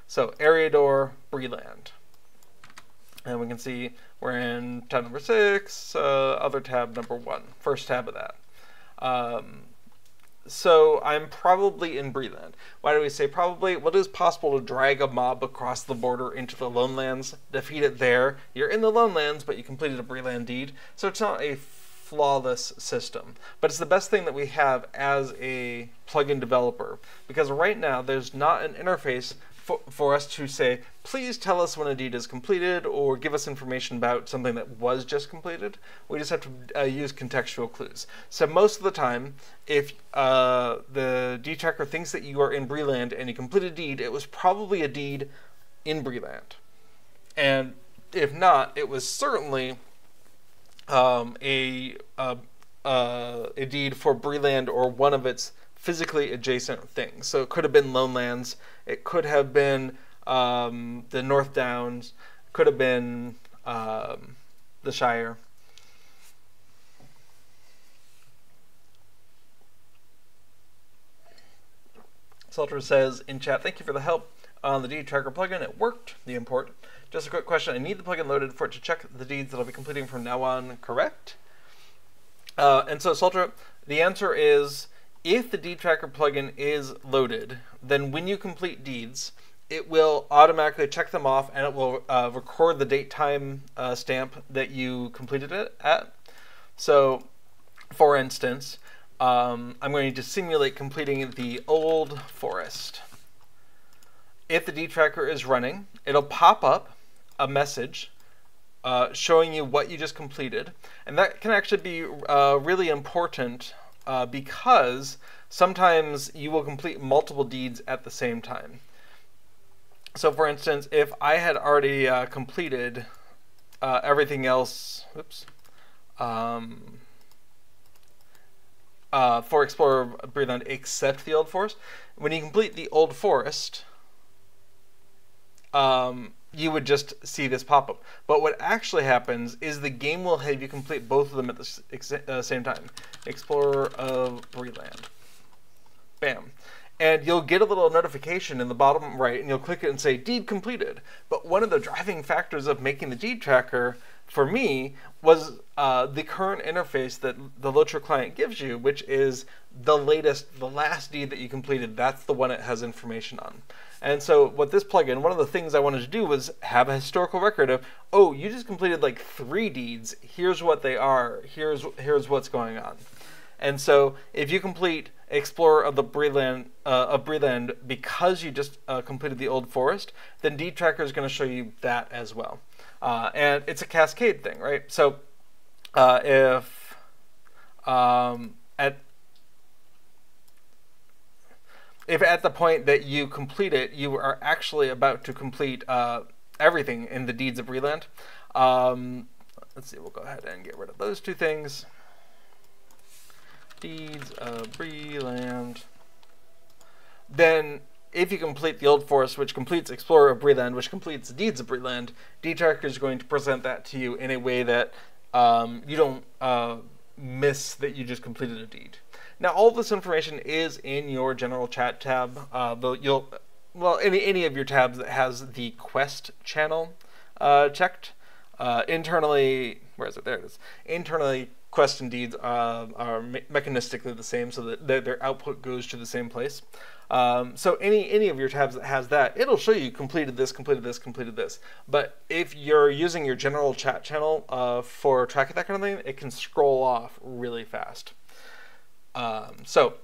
So Eriador, Bree-land. And we can see we're in tab number six, uh, other tab number one, first tab of that. Um, so I'm probably in Bree-land. Why do we say probably? Well, it is possible to drag a mob across the border into the Lone Lands, defeat it there. You're in the Lone Lands, but you completed a Bree-land deed, so it's not a flawless system. But it's the best thing that we have as a plugin developer, because right now there's not an interface for, for us to say, please tell us when a deed is completed or give us information about something that was just completed. We just have to uh, use contextual clues. So most of the time, if uh, the deed tracker thinks that you are in Bree-land and you complete a deed, it was probably a deed in Bree-land. And if not, it was certainly um, a, a, uh, a deed for Bree-land or one of its physically adjacent things. So it could have been Lone Lands, it could have been um, the North Downs, could have been um, the Shire. Salter says in chat, thank you for the help on the deed tracker plugin. It worked, the import. Just a quick question. I need the plugin loaded for it to check the deeds that I'll be completing from now on, correct? Uh, and so, Salter, the answer is if the deed tracker plugin is loaded, then when you complete deeds, it will automatically check them off and it will uh, record the date time uh, stamp that you completed it at. So, for instance, um, I'm going to simulate completing the old forest. If the deed tracker is running, it'll pop up a message uh, showing you what you just completed. And that can actually be uh, really important uh, because sometimes you will complete multiple deeds at the same time. So, for instance, if I had already uh, completed uh, everything else, oops, um, uh, for Explorer Bree-land except the Old Forest, when you complete the Old Forest, um, you would just see this pop up. But what actually happens is the game will have you complete both of them at the uh, same time. Explorer of Bree-land. Bam. And you'll get a little notification in the bottom right, and you'll click it and say deed completed. But one of the driving factors of making the deed tracker for me was uh, the current interface that the Lotro client gives you, which is the latest, the last deed that you completed. That's the one it has information on. And so what this plugin, one of the things I wanted to do was have a historical record of, oh, you just completed like three deeds. Here's what they are. Here's here's what's going on. And so if you complete Explorer of the Bree-land uh, of Bree-land because you just uh, completed the Old Forest, then Deed Tracker is going to show you that as well. Uh, and it's a cascade thing, right? So uh, if um, at if at the point that you complete it, you are actually about to complete uh, everything in the Deeds of Bree-land. Um, let's see, we'll go ahead and get rid of those two things. Deeds of Bree-land. Then, if you complete the Old Forest, which completes Explorer of Bree-land, which completes Deeds of Bree-land, Deed Tracker is going to present that to you in a way that um, you don't uh, miss that you just completed a deed. Now, all this information is in your general chat tab. Uh, you'll, well, any any of your tabs that has the quest channel uh, checked. Uh, internally, where is it? There it is. Internally, quest and deeds uh, are me mechanistically the same, so that their output goes to the same place. Um, so any any of your tabs that has that, it'll show you completed this, completed this, completed this. But if you're using your general chat channel uh, for tracking that kind of thing, it can scroll off really fast. Um, so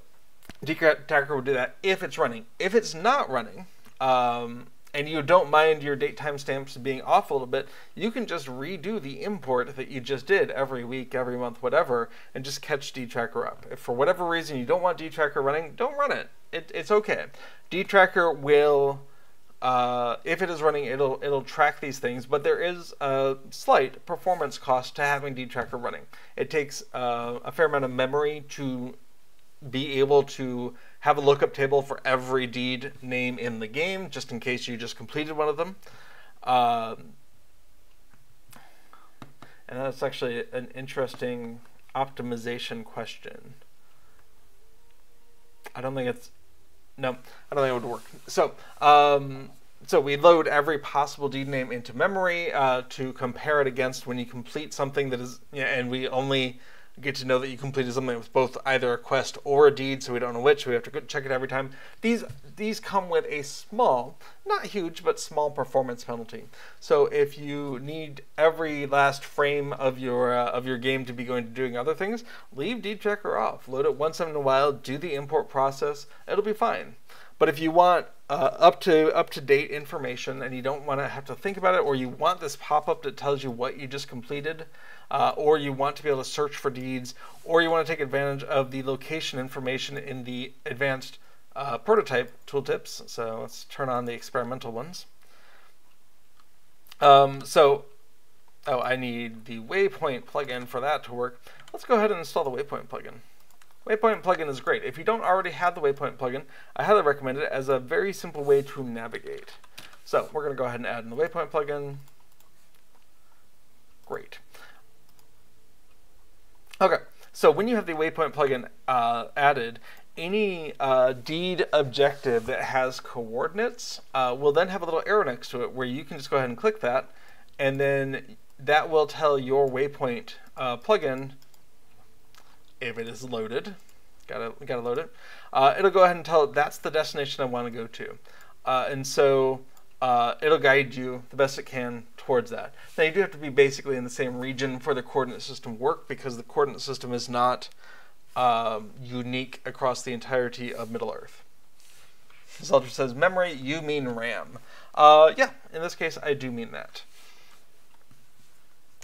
Tracker will do that if it's running. If it's not running, um, and you don't mind your date timestamps being off a little bit, you can just redo the import that you just did every week, every month, whatever, and just catch dtracker up. If for whatever reason you don't want dtracker running, don't run it. it it's okay. dtracker will, uh, if it is running, it'll it'll track these things, but there is a slight performance cost to having dtracker running. It takes uh, a fair amount of memory to be able to have a lookup table for every deed name in the game, just in case you just completed one of them. Um, and that's actually an interesting optimization question. I don't think it's no, I don't think it would work. So, um, so we load every possible deed name into memory uh, to compare it against when you complete something that is, yeah, and we only get to know that you completed something with both either a quest or a deed, so we don't know which. So we have to check it every time. These these come with a small, not huge, but small performance penalty. So if you need every last frame of your uh, of your game to be going to doing other things, leave Deed checker off. Load it once in a while. Do the import process. It'll be fine. But if you want uh, up to up to date information and you don't want to have to think about it, or you want this pop up that tells you what you just completed uh, or you want to be able to search for deeds, or you want to take advantage of the location information in the advanced uh, prototype tooltips. So let's turn on the experimental ones. Um, so, oh, I need the Waypoint plugin for that to work. Let's go ahead and install the Waypoint plugin. Waypoint plugin is great. If you don't already have the Waypoint plugin, I highly recommend it as a very simple way to navigate. So we're going to go ahead and add in the Waypoint plugin. Great. Okay, so when you have the waypoint plugin uh, added, any uh, deed objective that has coordinates uh, will then have a little arrow next to it where you can just go ahead and click that, and then that will tell your waypoint uh, plugin if it is loaded. Gotta gotta load it. Uh, it'll go ahead and tell it that's the destination I want to go to, uh, and so uh, it'll guide you the best it can towards that. Now you do have to be basically in the same region for the coordinate system work because the coordinate system is not um, unique across the entirety of Middle Earth. Zelda says, memory, you mean RAM. Uh, yeah, in this case, I do mean that.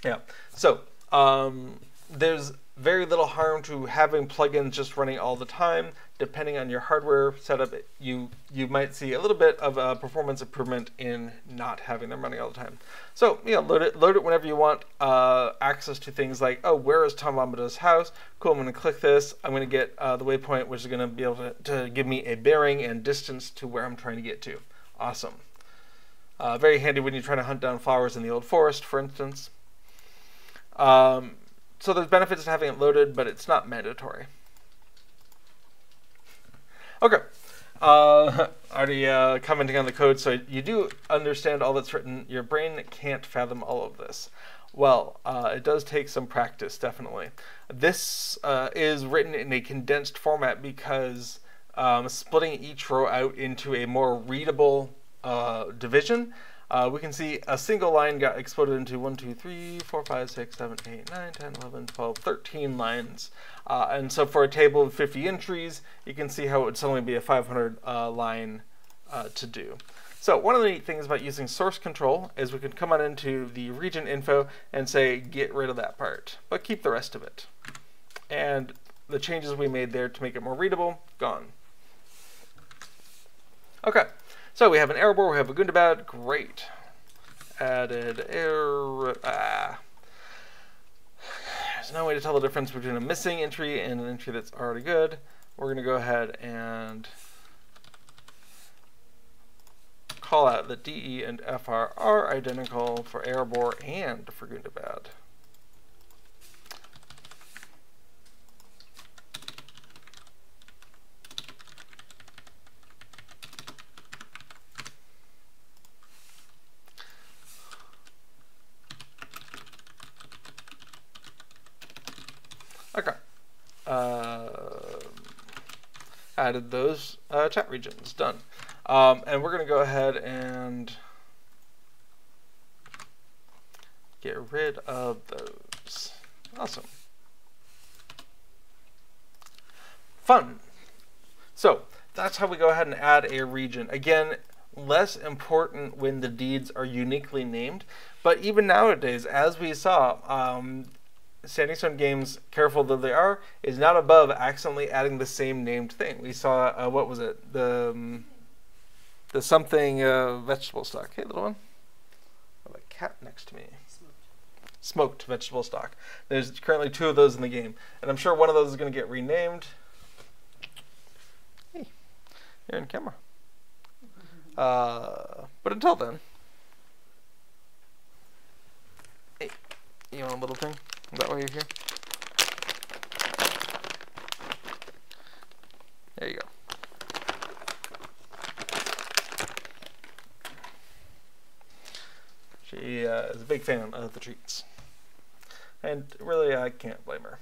Yeah, so um, there's very little harm to having plugins just running all the time. Depending on your hardware setup, you you might see a little bit of a performance improvement in not having them running all the time. So yeah, load it load it whenever you want uh, access to things like oh where is Tom Bombadil's house? Cool, I'm going to click this. I'm going to get uh, the waypoint, which is going to be able to, to give me a bearing and distance to where I'm trying to get to. Awesome. Uh, very handy when you're trying to hunt down flowers in the old forest, for instance. Um, so there's benefits to having it loaded, but it's not mandatory. Okay. Uh, already uh, commenting on the code, so you do understand all that's written. Your brain can't fathom all of this. Well, uh, it does take some practice, definitely. This uh, is written in a condensed format because um, splitting each row out into a more readable uh, division uh, we can see a single line got exploded into 1, 2, 3, 4, 5, 6, 7, 8, 9, 10, 11, 12, 13 lines. Uh, and so for a table of 50 entries, you can see how it would suddenly be a 500 uh, line uh, to do. So one of the neat things about using source control is we can come on into the region info and say get rid of that part, but keep the rest of it. And the changes we made there to make it more readable, gone. Okay, so we have an Erebor, we have a Gundabad, great. Added error, ah. There's no way to tell the difference between a missing entry and an entry that's already good. We're gonna go ahead and call out that DE and FR are identical for Erebor and for Gundabad. Okay. Uh, added those uh, chat regions. Done. Um, and we're going to go ahead and get rid of those. Awesome. Fun. So that's how we go ahead and add a region. Again, less important when the deeds are uniquely named, but even nowadays, as we saw, um, Stone Games, careful though they are, is not above accidentally adding the same named thing. We saw, uh, what was it? The um, the something uh, vegetable stock. Hey, little one. I have a cat next to me. Smoked. Smoked vegetable stock. There's currently two of those in the game, and I'm sure one of those is going to get renamed. Hey, you're in camera. Uh, but until then, hey, you want a little thing? Is that why you're here? There you go. She uh, is a big fan of the treats. And really, I can't blame her.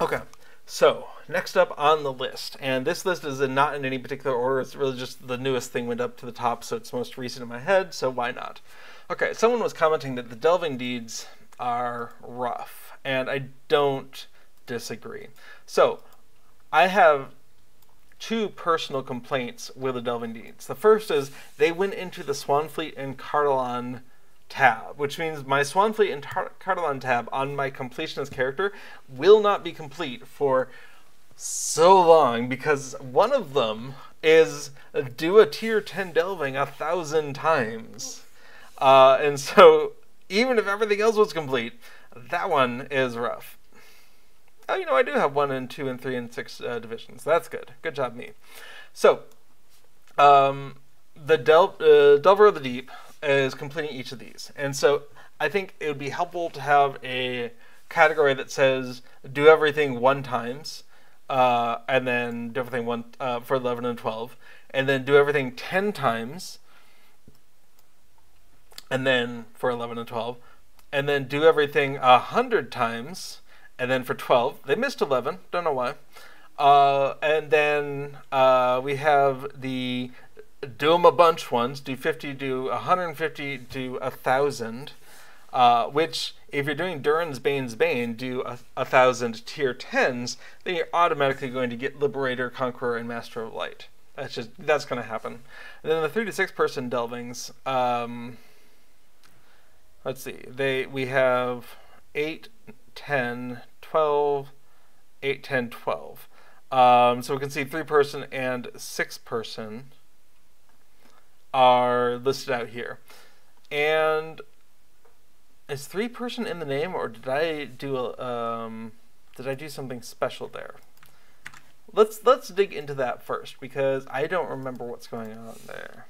Okay, so next up on the list, and this list is in not in any particular order, it's really just the newest thing went up to the top, so it's most recent in my head, so why not? Okay, someone was commenting that the delving deeds are rough, and I don't disagree. So, I have two personal complaints with the Delving Deeds. The first is they went into the Swanfleet and Cardolan tab, which means my Swanfleet and Tar- Cardolan tab on my completionist character will not be complete for so long because one of them is do a tier 10 delving a thousand times. Uh, and so even if everything else was complete, that one is rough. Oh, you know, I do have one and two and three and six uh, divisions. That's good. Good job, me. So, um, the Del- uh, Delver of the Deep is completing each of these. And so I think it would be helpful to have a category that says do everything one times, uh, and then do everything one uh, for 11 and 12, and then do everything 10 times, and then for 11 and 12, and then do everything 100 times, and then for 12, they missed 11, don't know why. Uh, and then uh, we have the do them a bunch ones, do 50, do 150, do a 1,000, uh, which if you're doing Durin's Bane's Bane, do a, a thousand tier 10s, then you're automatically going to get Liberator, Conqueror, and Master of Light. That's just, that's going to happen. And then the 36 person delvings, um, let's see, they, we have 8, 10, 12, 8, 10, 12. Um, so we can see three person and six person are listed out here. And is three person in the name or did I do um, did I do something special there? Let's let's dig into that first because I don't remember what's going on there.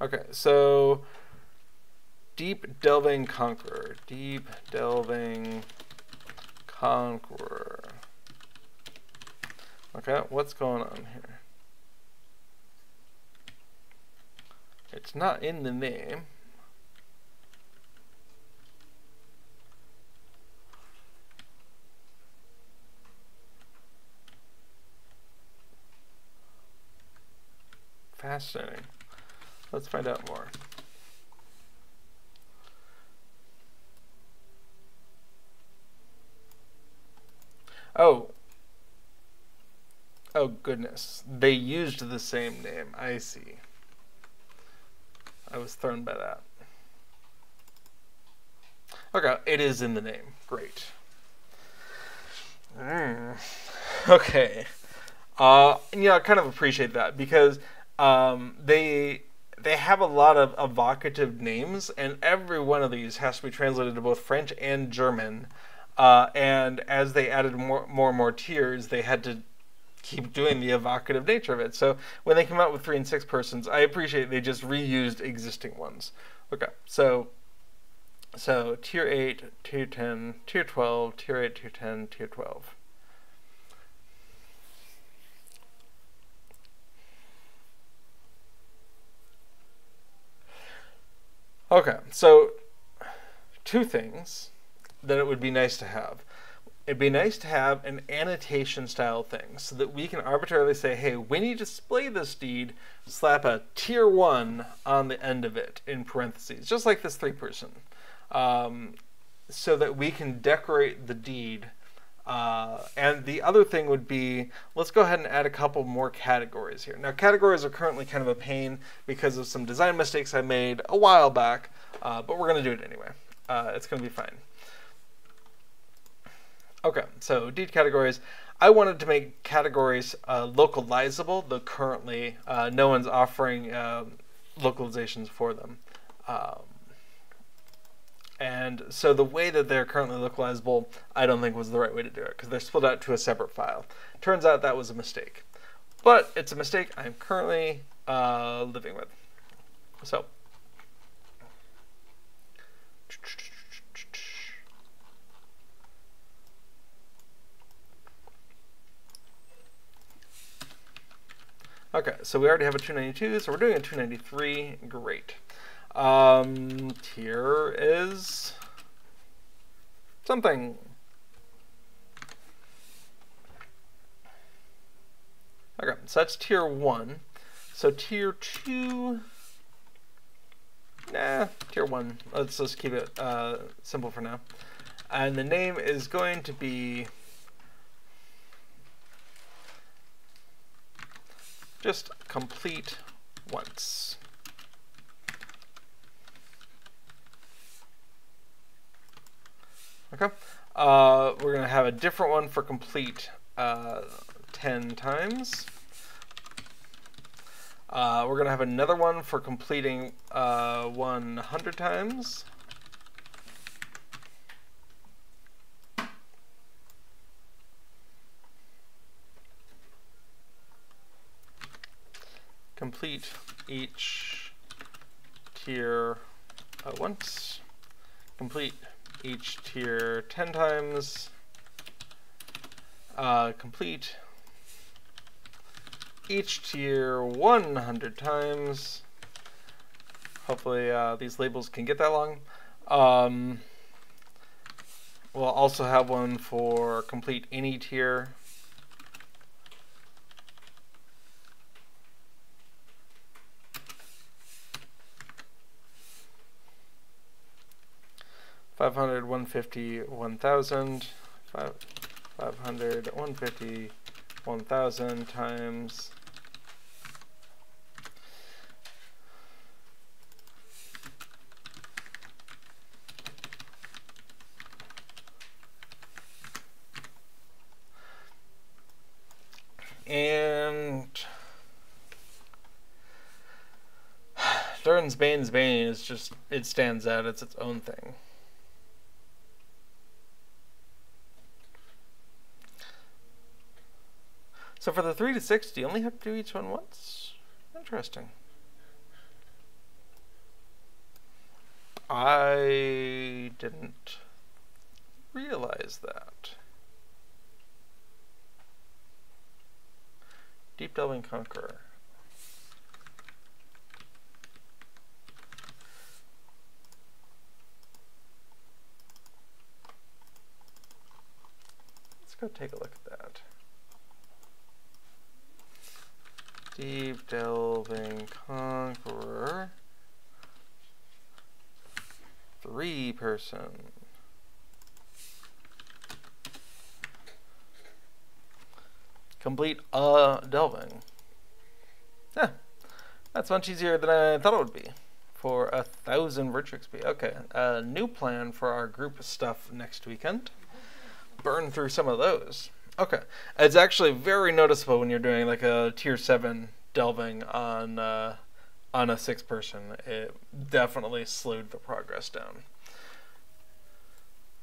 Okay, so Deep Delving Conqueror. Deep Delving Conqueror. Okay, what's going on here? It's not in the name. Fascinating. Let's find out more. Oh. Oh, goodness. They used the same name. I see. I was thrown by that. Okay, it is in the name. Great. Mm. Okay. Uh, yeah, I kind of appreciate that because um, they they have a lot of evocative names, and every one of these has to be translated to both French and German. Uh, and as they added more, more and more tiers, they had to keep doing the evocative nature of it. So when they came out with three and six persons, I appreciate they just reused existing ones. Okay, so so tier 8, tier 10, tier 12, tier 8, tier 10, tier 12. Okay, so two things that it would be nice to have. It'd be nice to have an annotation style thing so that we can arbitrarily say, hey, when you display this deed, slap a tier 1 on the end of it in parentheses, just like this three person, um, so that we can decorate the deed. Uh, and the other thing would be, let's go ahead and add a couple more categories here. Now, categories are currently kind of a pain because of some design mistakes I made a while back, uh, but we're going to do it anyway. Uh, it's going to be fine. Okay, so deed categories. I wanted to make categories uh, localizable, though currently uh, no one's offering um, localizations for them. Um, and so the way that they're currently localizable, I don't think was the right way to do it, because they're split out to a separate file. Turns out that was a mistake. But it's a mistake I'm currently uh, living with. So. Okay, so we already have a 292, so we're doing a 293. Great. Um, tier is something. Okay, so that's tier 1. So tier 2, nah, tier 1. Let's just keep it uh, simple for now. And the name is going to be just complete once. Okay. Uh, we're to have a different one for complete uh, 10 times. Uh, we're to have another one for completing uh, 100 times. Complete each tier uh, once, complete each tier 10 times, uh, complete each tier 100 times. Hopefully uh, these labels can get that long. Um, we'll also have one for complete any tier Five hundred, one fifty, one thousand, five, five hundred, one fifty, one thousand times and Durin's Bane's Bane is just, it stands out, it's its own thing. So for the 3 to 6, do you only have to do each one once? Interesting. I didn't realize that. Deep Delving Conqueror. Let's go take a look at that. Deep Delving Conqueror. Three person. Complete uh delving. Yeah, that's much easier than I thought it would be. For a thousand virtue XP. Okay, a new plan for our group stuff next weekend. Burn through some of those. Okay, it's actually very noticeable when you're doing like a tier seven delving on uh, on a six person. It definitely slowed the progress down.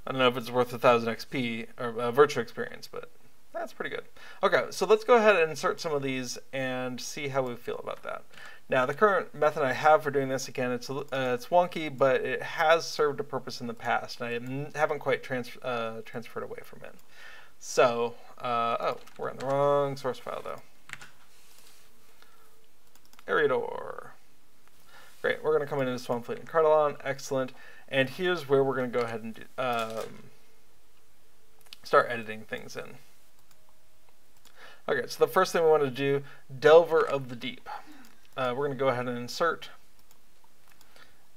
I don't know if it's worth a thousand XP or uh, virtue experience, but that's pretty good. Okay, so let's go ahead and insert some of these and see how we feel about that. Now, the current method I have for doing this, again, it's, uh, it's wonky, but it has served a purpose in the past, and I haven't quite trans uh, transferred away from it. So, uh, oh, we're in the wrong source file, though. Eriador. Great, we're going to come into Swanfleet and Cardolan. Excellent. And here's where we're going to go ahead and do, um, start editing things in. Okay, so the first thing we want to do, Delver of the Deep. Uh, we're going to go ahead and insert.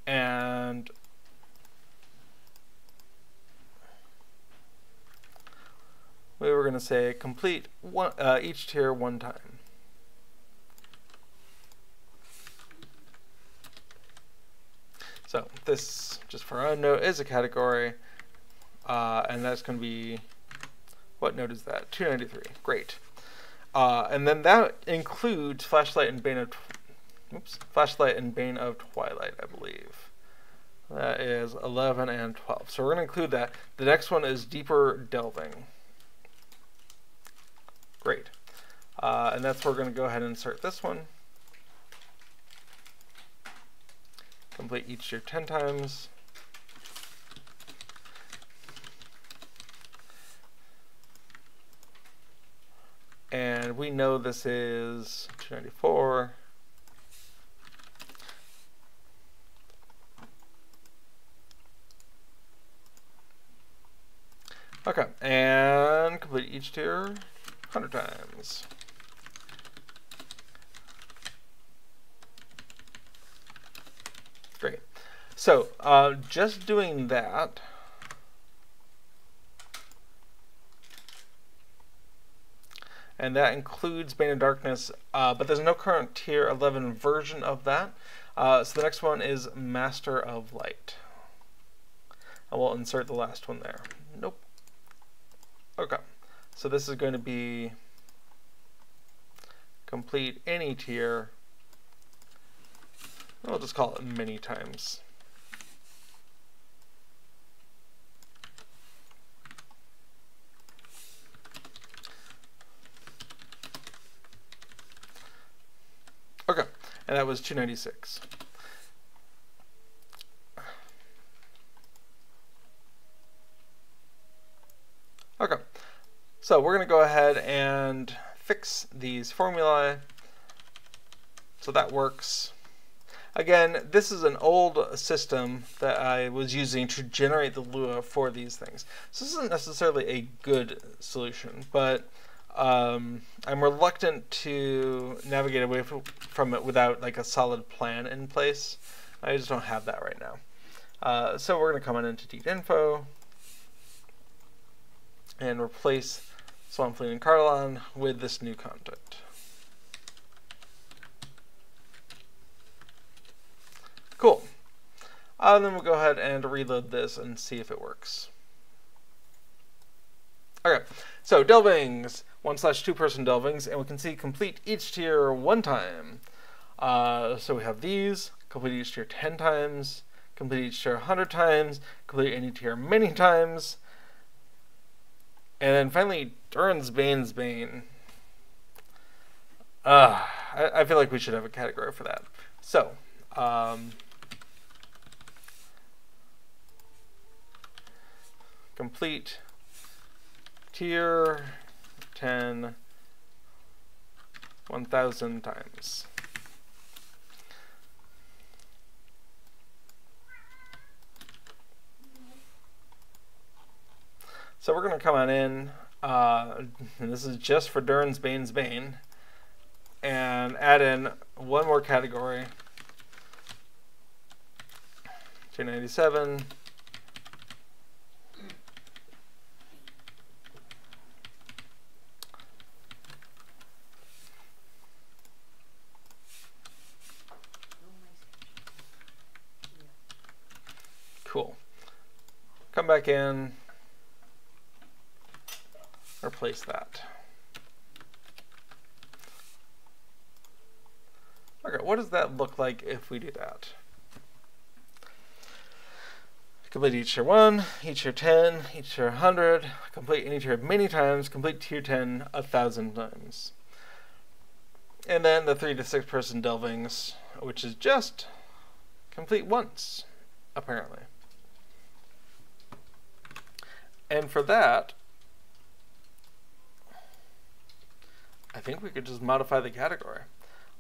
And we were going to say complete one, uh, each tier one time. So this, just for our note, is a category, uh, and that's going to be, what node is that? 293. Great. Uh, and then that includes Flashlight and Bane of, oops, Flashlight and Bane of Twilight, I believe. That is 11 and 12. So we're going to include that. The next one is Deeper Delving. Great. Uh, and that's where we're going to go ahead and insert this one. Complete each tier 10 times. And we know this is 294. Okay, and complete each tier 100 times. Great. So, uh, just doing that, and that includes Bane of Darkness, uh, but there's no current tier 11 version of that. Uh, so the next one is Master of Light. I will insert the last one there. Nope. Okay, so this is going to be complete any tier. We'll just call it many times. Okay, and that was 296. Okay, so we're going to go ahead and fix these formulae so that works. Again, this is an old system that I was using to generate the Lua for these things. So this isn't necessarily a good solution, but um, I'm reluctant to navigate away from it without like a solid plan in place. I just don't have that right now. Uh, so we're going to come on into Deep Info and replace Swanfleet and Cardolan with this new content. Cool. Uh, then we'll go ahead and reload this and see if it works. Okay, so delvings, one slash two person delvings, and we can see complete each tier one time. Uh, so we have these, complete each tier 10 times, complete each tier 100 times, complete any tier many times, and then finally, Durin's Bane's Bane. Uh, I, I feel like we should have a category for that. So, um, complete tier 10 1000 times. So we're going to come on in, uh, and this is just for Durin's Bane's Bane. and add in one more category. 297. Cool. Come back in, replace that. Okay, what does that look like if we do that? Complete each tier 1, each tier 10, each tier 100, complete any tier many times, complete tier 10 a thousand times. And then the 3 to 6 person delvings, which is just complete once, apparently. And for that, I think we could just modify the category.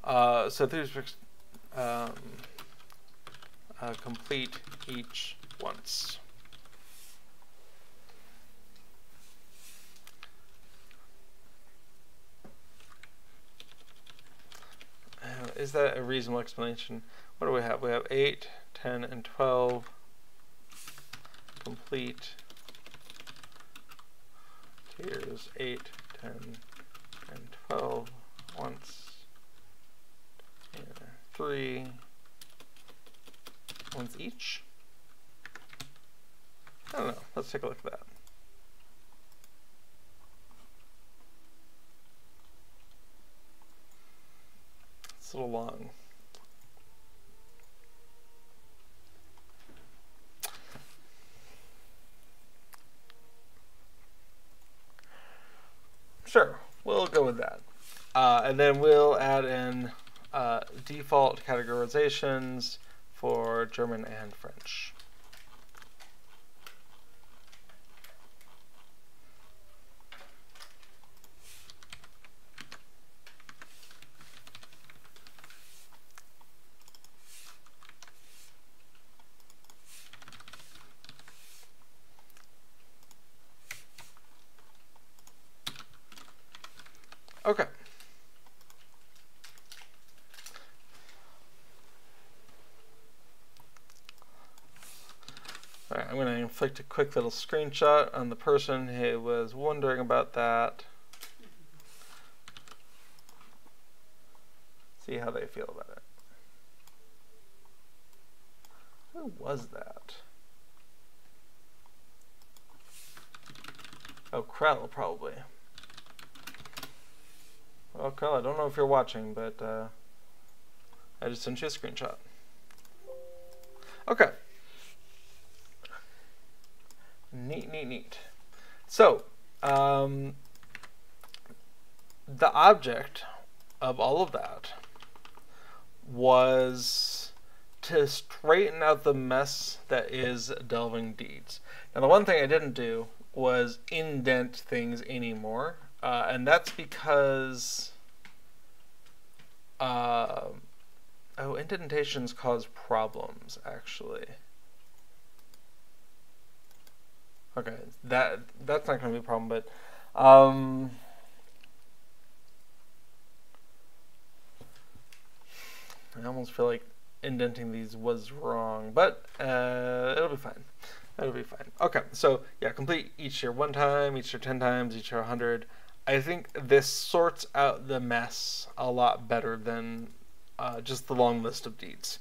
Uh, so 3 to 6 um, uh, complete each once. Uh, is that a reasonable explanation? What do we have? We have 8, 10, and 12 complete tiers 8, 10, and 12 once. 3 once each. I don't know. Let's take a look at that. It's a little long. Sure, we'll go with that. Uh, and then we'll add in uh, default categorizations for German and French. Okay. Alright, I'm going to inflict a quick little screenshot on the person who was wondering about that. See how they feel about it. Who was that? Oh, Krell, probably. Carl, I don't know if you're watching, but uh, I just sent you a screenshot. Okay. Neat, neat, neat. So, um, the object of all of that was to straighten out the mess that is delving deeds. Now, the one thing I didn't do was indent things anymore. Uh, and that's because uh, oh indentations cause problems actually. Okay that that's not going to be a problem but um, I almost feel like indenting these was wrong but uh, it'll be fine. It'll be fine. Okay so yeah complete each year one time each year 10 times each year a 100 I think this sorts out the mess a lot better than uh, just the long list of deeds.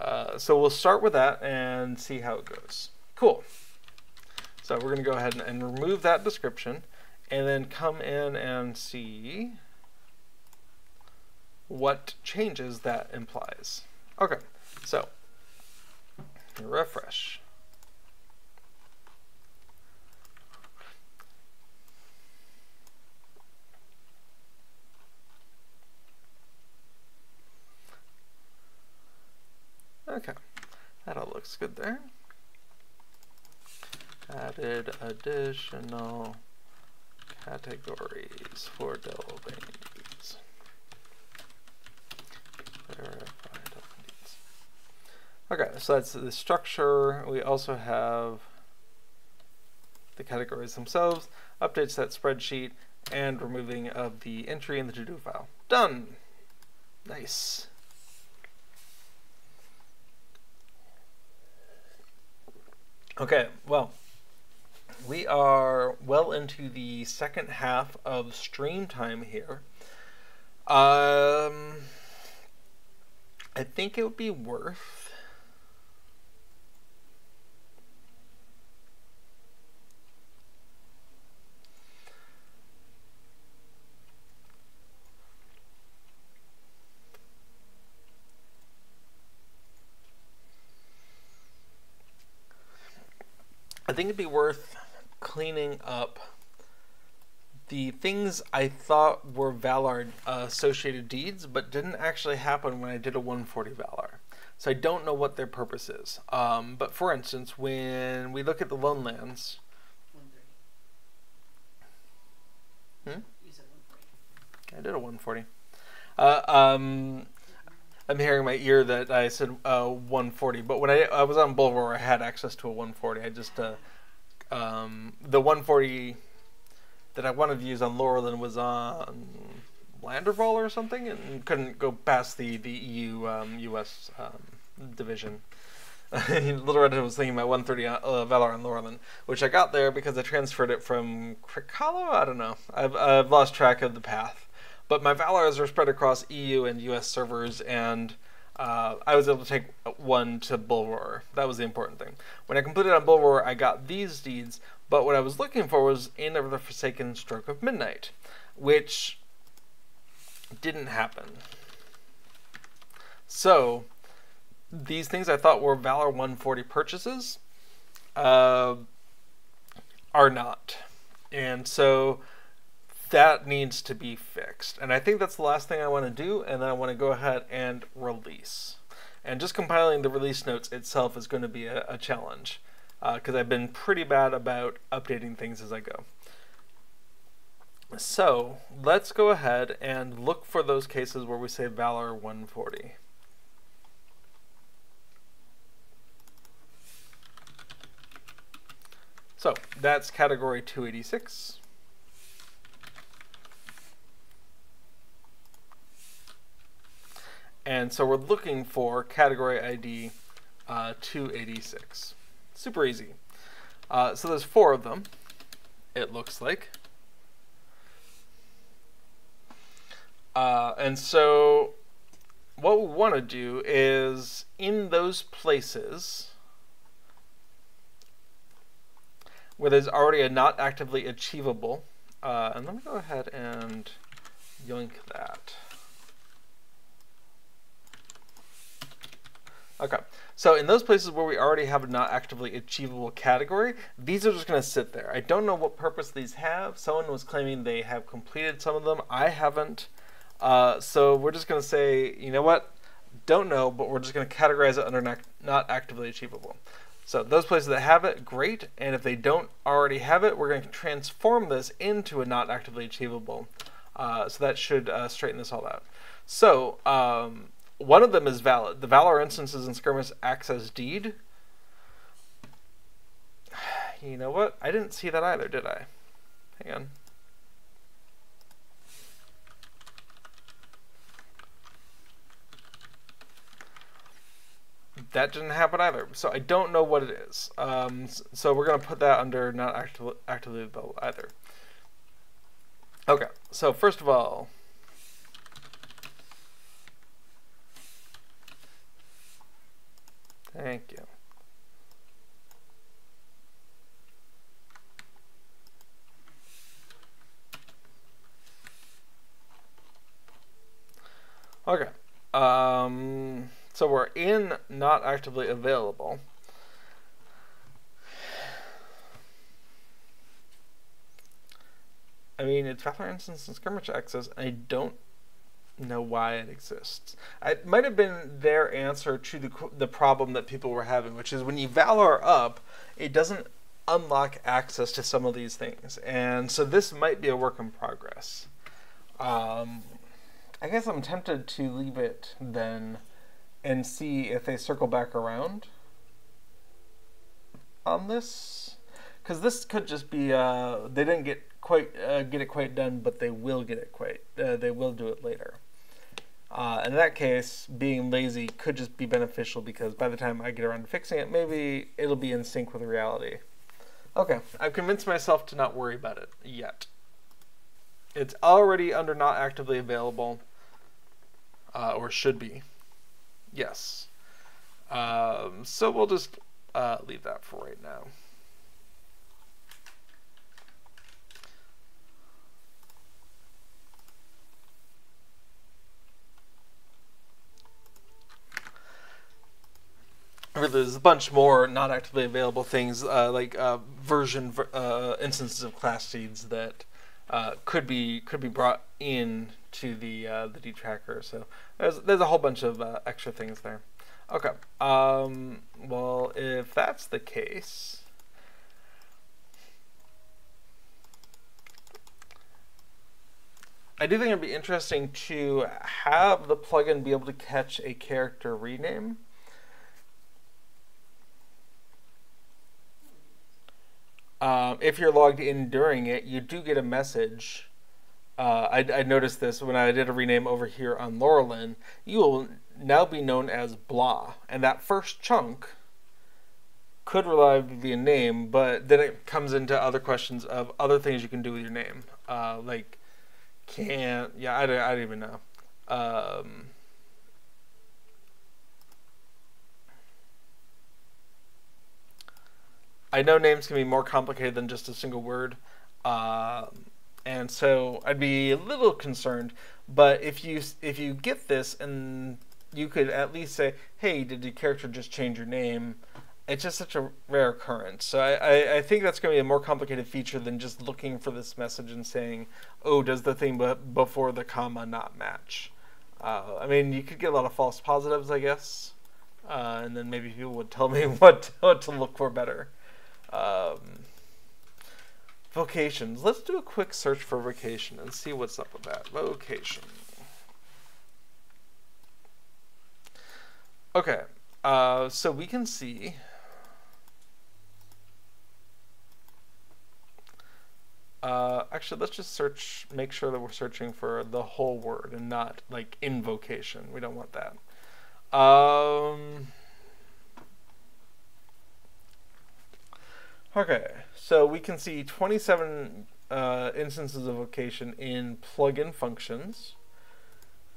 Uh, so we'll start with that and see how it goes. Cool. So we're going to go ahead and, and remove that description and then come in and see what changes that implies. Okay, so refresh. Okay, that all looks good there. Added additional categories for delving deeds. Okay, so that's the structure. We also have the categories themselves, updates that spreadsheet, and removing of the entry in the to-do file. Done! Nice. Okay, well, we are well into the second half of stream time here. Um, I think it would be worth I think it'd be worth cleaning up the things I thought were Valar uh, associated deeds, but didn't actually happen when I did a 140 Valar. So I don't know what their purpose is. Um, but for instance, when we look at the Lonelands. Hmm? I did a 140. Uh, um, I'm hearing my ear that I said uh, 140, but when I, I was on Bullroarer, I had access to a 140. I just uh, um, the 140 that I wanted to use on Laurelin was on Landroval or something, and couldn't go past the the EU um, US um, division. Little Red was thinking my 130 uh, Valar on Laurelin, which I got there because I transferred it from Crickhollow. I don't know. I've I've lost track of the path, but my Valars are spread across EU and US servers, and uh, I was able to take one to Bullroarer. That was the important thing. When I completed on Bullroarer, I got these deeds, but what I was looking for was Inn of the Forsaken Stroke of Midnight, which didn't happen. So, these things I thought were Valor 140 purchases uh, are not. And so that needs to be fixed. And I think that's the last thing I want to do, and then I want to go ahead and release. And just compiling the release notes itself is going to be a, a challenge because uh, I've been pretty bad about updating things as I go. So let's go ahead and look for those cases where we say Valor 140. So that's category 286. And so we're looking for category ID uh, 286. Super easy. Uh, so there's four of them, it looks like. Uh, and so what we want to do is in those places where there's already a not actively achievable, uh, and let me go ahead and yoink that. Okay, so in those places where we already have a not actively achievable category, these are just going to sit there. I don't know what purpose these have. Someone was claiming they have completed some of them. I haven't. Uh, so we're just going to say, you know what? Don't know, but we're just going to categorize it under not actively achievable. So those places that have it, great. And if they don't already have it, we're going to transform this into a not actively achievable. Uh, so that should uh, straighten this all out. So um, one of them is valid. The valor instances in Skirmish Access Deed. You know what? I didn't see that either, did I? Hang on. That didn't happen either. So I don't know what it is. Um, so we're going to put that under not actively, actively either. Okay, so first of all, Thank you. Okay. Um, so we're in not actively available. I mean, it's Valor Instance and Skirmish Access. I don't know why it exists. It might have been their answer to the, the problem that people were having, which is when you Valor up, it doesn't unlock access to some of these things. And so this might be a work in progress. Um, I guess I'm tempted to leave it then and see if they circle back around on this. Because this could just be, uh, they didn't get quite uh, get it quite done, but they will get it quite. Uh, they will do it later. Uh, in that case, being lazy could just be beneficial because by the time I get around to fixing it, maybe it'll be in sync with reality. Okay, I've convinced myself to not worry about it yet. It's already under not actively available, uh, or should be. Yes. Um, so we'll just uh, leave that for right now. There's a bunch more not actively available things uh, like uh, version uh, instances of class seeds that uh, could be could be brought in to the uh, the Deed Tracker. So there's there's a whole bunch of uh, extra things there. Okay. Um, well, if that's the case. I do think it'd be interesting to have the plugin be able to catch a character rename. Um, if you're logged in during it, you do get a message. Uh, I, I, noticed this when I did a rename over here on Laurelin. You will now be known as Blah, and that first chunk could reliably be a name, but then it comes into other questions of other things you can do with your name, uh, like can't. Yeah, I don't, I don't even know. Um, I know names can be more complicated than just a single word, uh, and so I'd be a little concerned. But if you if you get this and you could at least say, "Hey, did your character just change your name?" It's just such a rare occurrence. So I, I, I think that's going to be a more complicated feature than just looking for this message and saying, "Oh, does the thing before the comma not match?" Uh, I mean, you could get a lot of false positives, I guess, uh, and then maybe people would tell me what what to look for better. Um, vocations. Let's do a quick search for vocation and see what's up with that. Vocation. Okay, uh, so we can see Uh, actually, let's just search, make sure that we're searching for the whole word and not like invocation. We don't want that. Um, Okay, so we can see 27 uh, instances of vocation in plugin functions.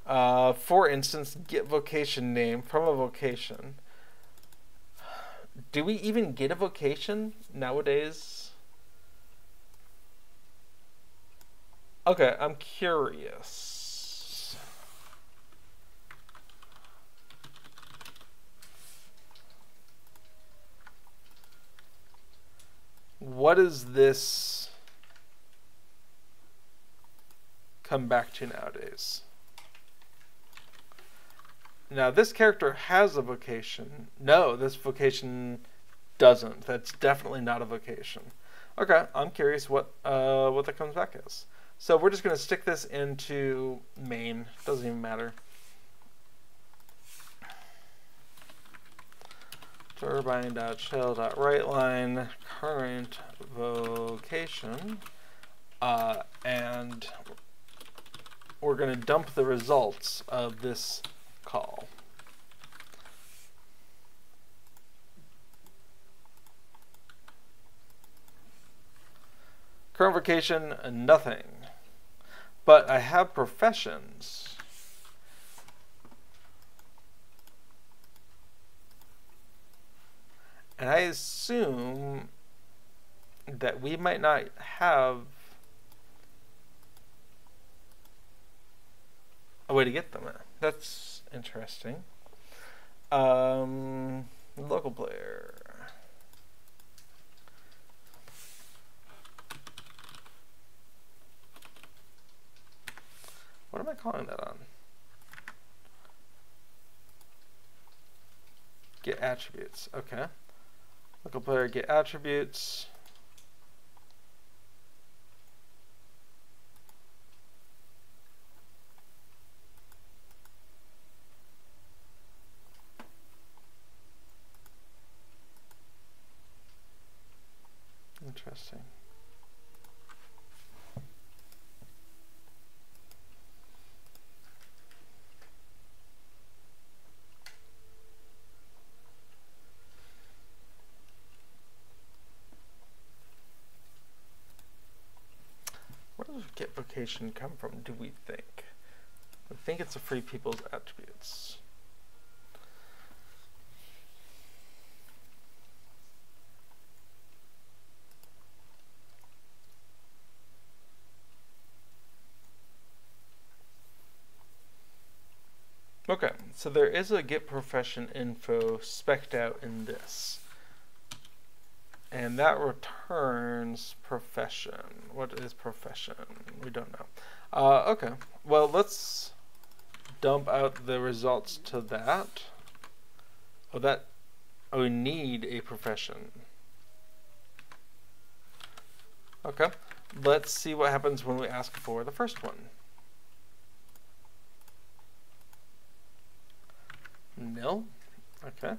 Uh, for instance, get vocation name from a vocation. Do we even get a vocation nowadays? Okay, I'm curious. What does this come back to nowadays? Now, this character has a vocation. No, this vocation doesn't. That's definitely not a vocation. Okay, I'm curious what uh, what that comes back as. So we're just going to stick this into main. Doesn't even matter. turbine.shell.writeLine current vocation uh, and we're going to dump the results of this call. Current vocation, nothing. But I have professions. And I assume that we might not have a way to get them. That's interesting. Um, local player. What am I calling that on? Get attributes. Okay. Local player get attributes. Interesting. does get vocation come from, do we think? I think it's a free people's attributes. Okay, so there is a get profession info specked out in this. And that returns profession. What is profession? We don't know. Uh, okay, well let's dump out the results to that. Oh, that, oh, we need a profession. Okay, let's see what happens when we ask for the first one. Nil. Okay.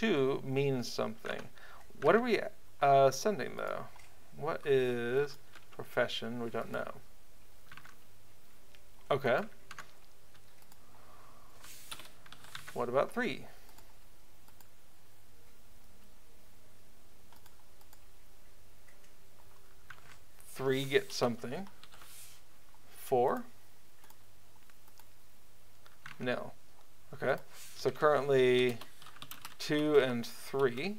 Two means something. What are we uh, sending though? What is profession? We don't know. Okay. What about three? Three get something. Four? No. Okay. So currently 2 and 3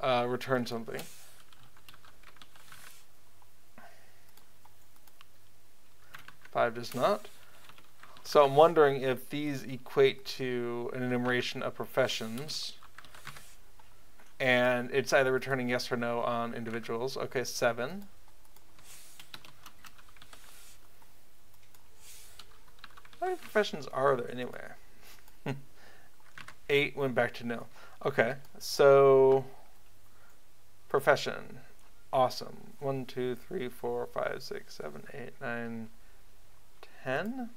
uh, return something. Five does not. So I'm wondering if these equate to an enumeration of professions. And it's either returning yes or no on individuals. Okay, seven. How many professions are there anywhere? 8 went back to nil. Okay, so profession. Awesome. 1, 2, 3, 4, 5, 6, 7, 8, 9, 10.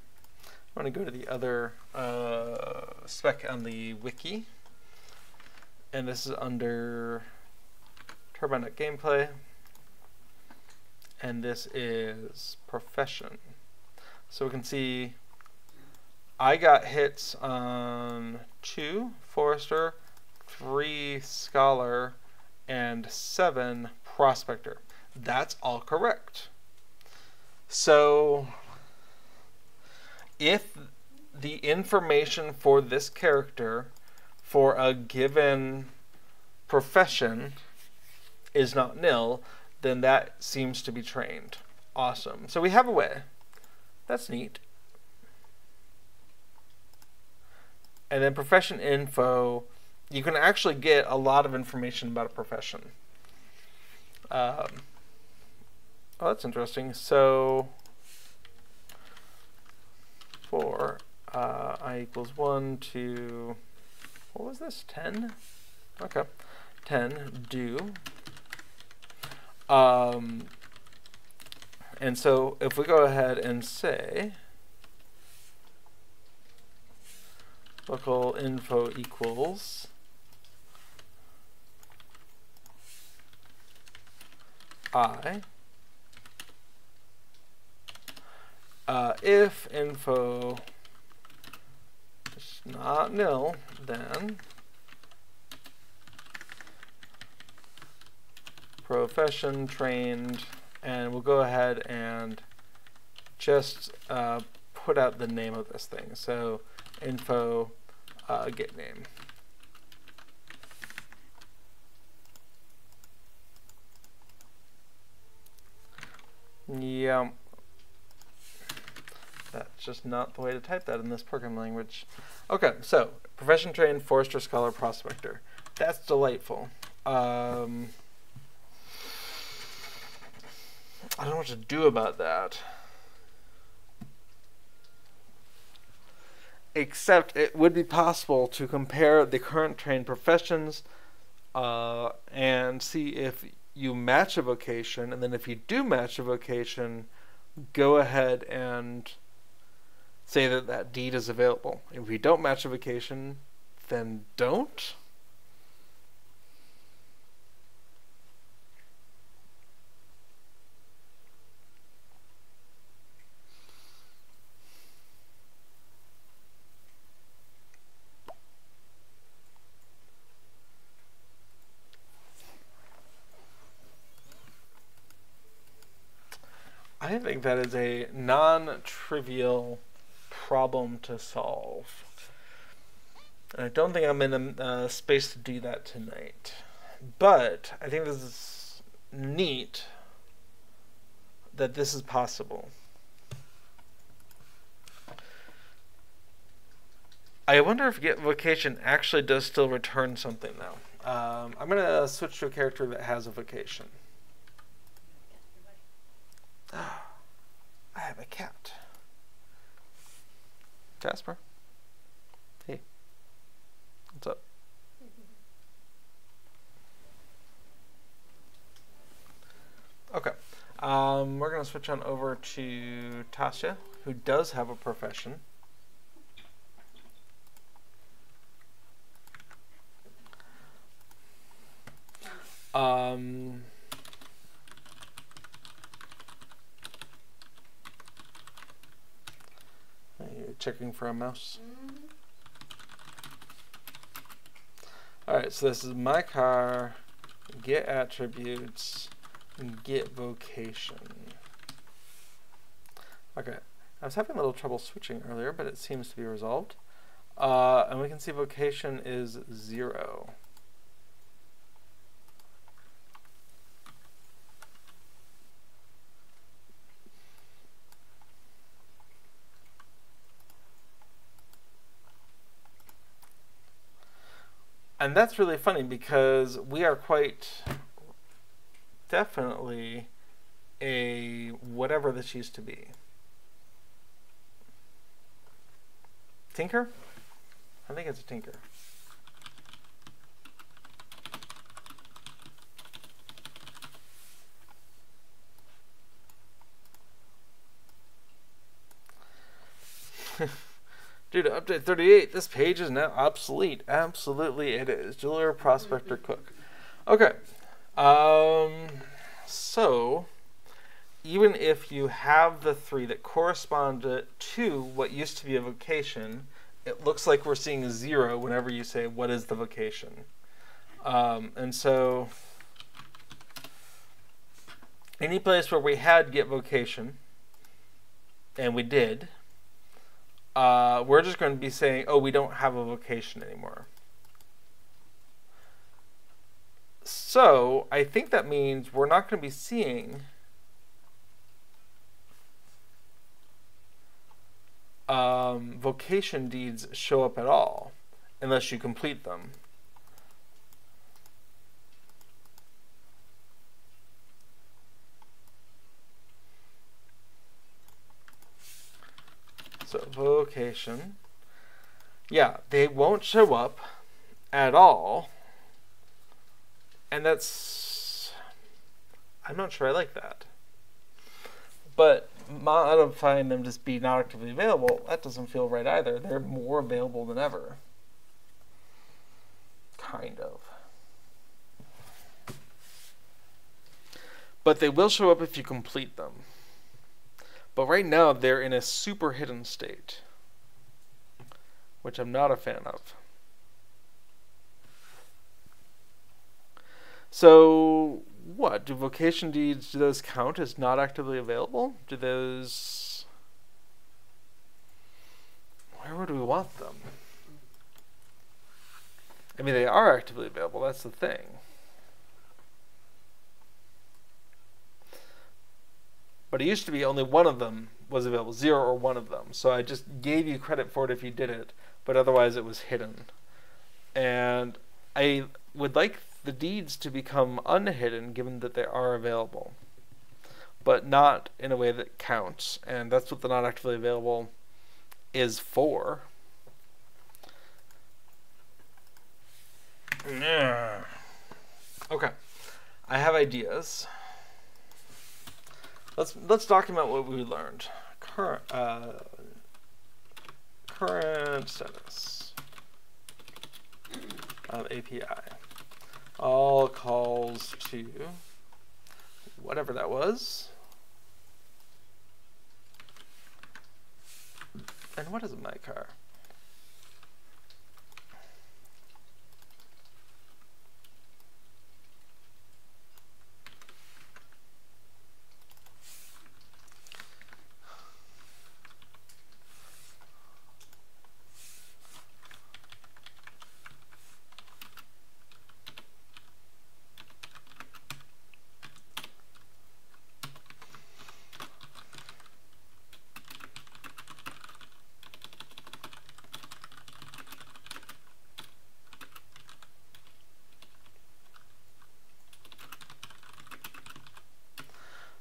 I'm going to go to the other uh, spec on the wiki. And this is under Turbine Gameplay. And this is Profession. So we can see I got hits on two Forester, three Scholar, and seven Prospector. That's all correct. So if the information for this character for a given profession is not nil, then that seems to be trained. Awesome. So we have a way. That's neat. And then profession info, you can actually get a lot of information about a profession. Um, oh, that's interesting. So for uh, i equals 1 to, what was this, 10? Okay, 10, do. Um, and so if we go ahead and say local info equals i. Uh, if info is not nil then profession trained and we'll go ahead and just uh, put out the name of this thing. So info uh, get name. Yeah, that's just not the way to type that in this programming language. Okay, so profession trained forester scholar prospector. That's delightful. Um, I don't know what to do about that. Except it would be possible to compare the current trained professions uh, and see if you match a vocation, and then if you do match a vocation, go ahead and say that that deed is available. If you don't match a vocation, then don't. I think that is a non-trivial problem to solve. And I don't think I'm in a uh, space to do that tonight. But I think this is neat that this is possible. I wonder if get vocation actually does still return something though. Um, I'm gonna switch to a character that has a vocation. Have a cat. Jasper. Hey. What's up? Okay. Um, we're going to switch on over to Tasha, who does have a profession. Um, you checking for a mouse? Mm-hmm. Alright, so this is my car, get attributes, get vocation. Okay, I was having a little trouble switching earlier, but it seems to be resolved. Uh, and we can see vocation is zero. And that's really funny because we are quite definitely a whatever this used to be. Tinker? I think it's a tinker. To update 38, this page is now obsolete. Absolutely, it is. Jeweler, Prospector, Cook. Okay. Um, so, even if you have the three that correspond to what used to be a vocation, it looks like we're seeing a zero whenever you say, what is the vocation? Um, and so, any place where we had get vocation, and we did, uh, we're just going to be saying, oh, we don't have a vocation anymore. So I think that means we're not going to be seeing um, vocation deeds show up at all unless you complete them. So vocation. Yeah, they won't show up at all. And that's I'm not sure I like that. But modifying them just be not actively available, that doesn't feel right either. They're more available than ever. Kind of. But they will show up if you complete them. But right now, they're in a super hidden state, which I'm not a fan of. So, what? Do vocation deeds, do those count as not actively available? Do those... Where would we want them? I mean, they are actively available, that's the thing. But it used to be only one of them was available, zero or one of them. So I just gave you credit for it if you did it, but otherwise it was hidden. And I would like the deeds to become unhidden given that they are available, but not in a way that counts. And that's what the not actively available is for. Yeah. Okay. I have ideas. Let's let's document what we learned. Current uh, current status of API. All calls to whatever that was. And what is my car?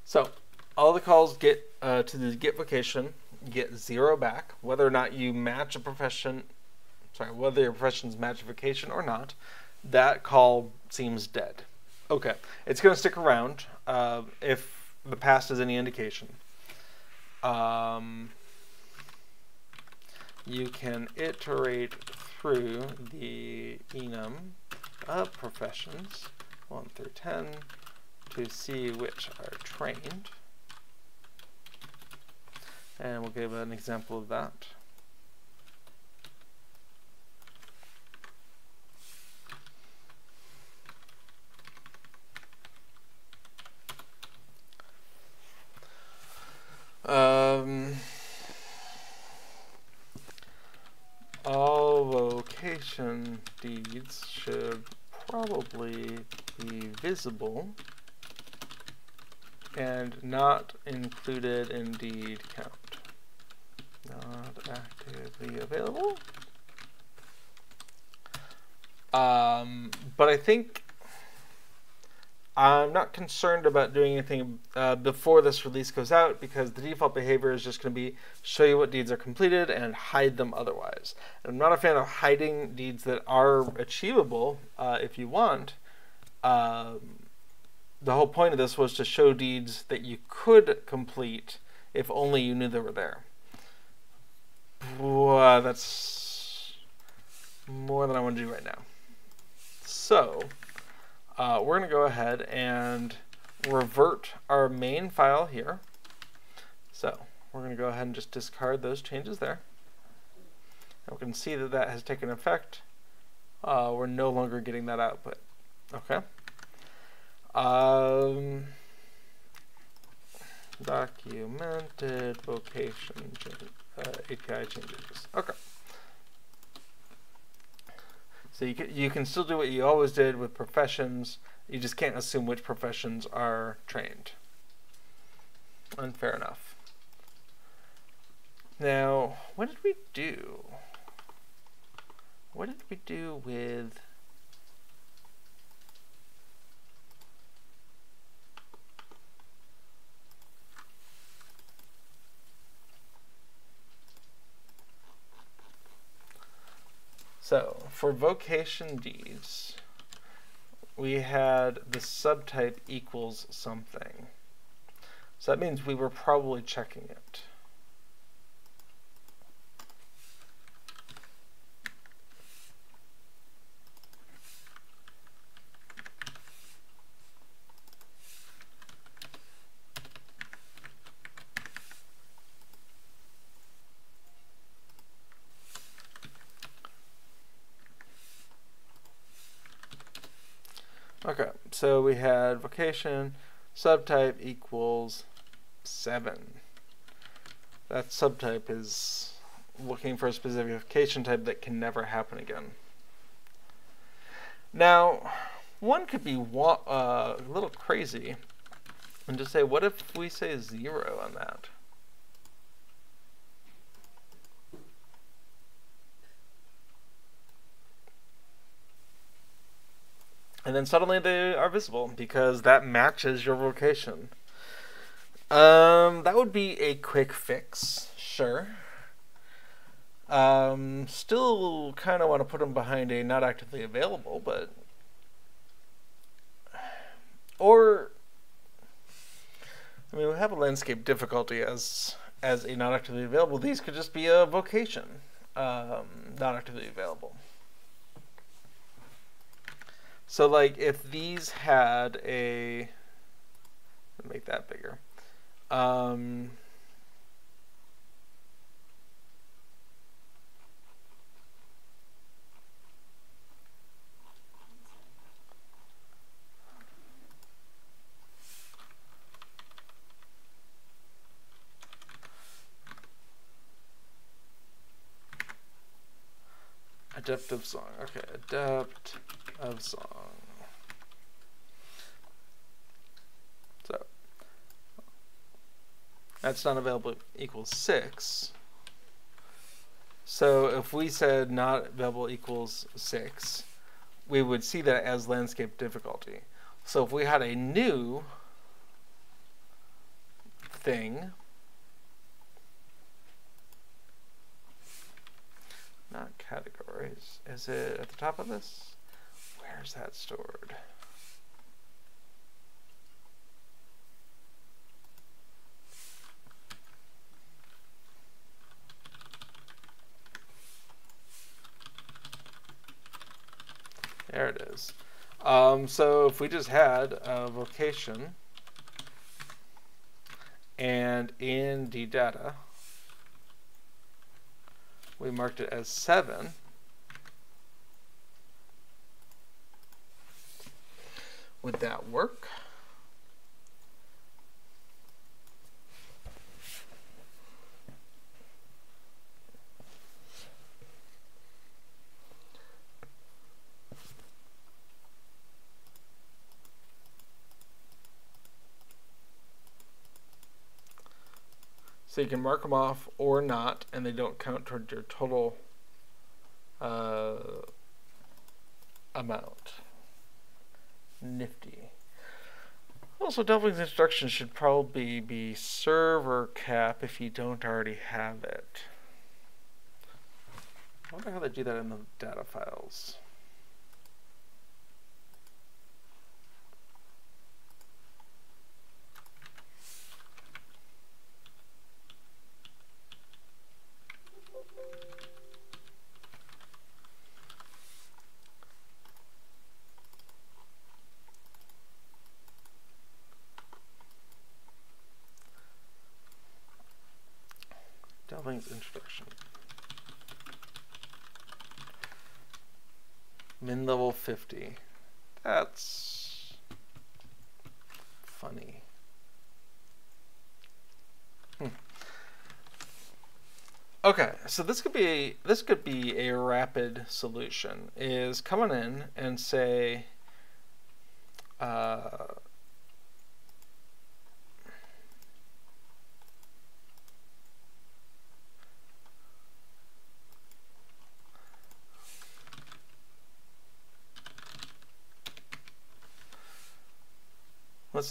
So all the calls get uh, to the get vocation get zero back, whether or not you match a profession. Sorry, whether your profession's match vocation or not, that call seems dead. Okay, it's going to stick around uh, if the past is any indication. Um, you can iterate through the enum of professions 1 through 10 to see which are trained. And we'll give an example of that. Um, all vocation deeds should probably be visible and not included in deed count. Not actively available. Um, but I think I'm not concerned about doing anything uh, before this release goes out because the default behavior is just going to be show you what deeds are completed and hide them otherwise. And I'm not a fan of hiding deeds that are achievable uh, if you want. Um, the whole point of this was to show deeds that you could complete if only you knew they were there. Boy, that's more than I want to do right now. So, uh, we're going to go ahead and revert our main file here. So we're going to go ahead and just discard those changes there. And we can see that that has taken effect. Uh, we're no longer getting that output. Okay. Um, documented vocation uh, API changes. Okay. So you can, you can still do what you always did with professions. You just can't assume which professions are trained. Unfair enough. Now, what did we do? What did we do with So for vocation deeds, we had the subtype equals something. So that means we were probably checking it. Okay, so we had vocation, subtype equals 7. That subtype is looking for a specific vocation type that can never happen again. Now, one could be uh, a little crazy and just say, what if we say 0 on that? And then suddenly they are visible because that matches your vocation. Um, that would be a quick fix, sure. Um, still kind of want to put them behind a not actively available, but or I mean, we have a landscape difficulty as as a not actively available. These could just be a vocation, um, not actively available. So like if these had a, make that bigger. Um, Adaptive song. Okay, adapt of song. So that's not available equals 6. So if we said not available equals 6, we would see that as landscape difficulty. So if we had a new thing. Not categories. Is it at the top of this? Where's that stored? There it is. Um, so if we just had a vocation and in the data we marked it as 7 would that work? So you can mark them off or not, and they don't count toward your total uh, amount. Nifty. Also, Delphing's instructions should probably be server cap if you don't already have it. I wonder how they do that in the data files. Introduction. Min level 50. That's funny. Hmm. Okay, so this could be this could be a rapid solution. Is coming in and say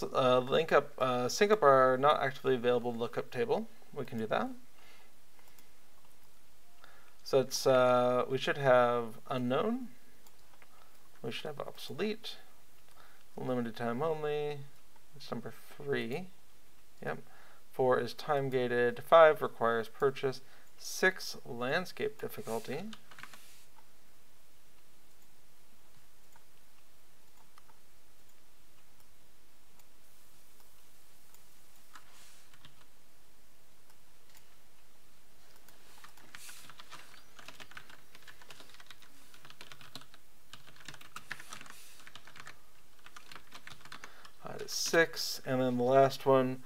Let's uh, link up, uh, sync up our not actively available lookup table. We can do that. So it's uh, we should have unknown. We should have obsolete. Limited time only. It's number three. Yep. Four is time gated. Five requires purchase. Six landscape difficulty. six, and then the last one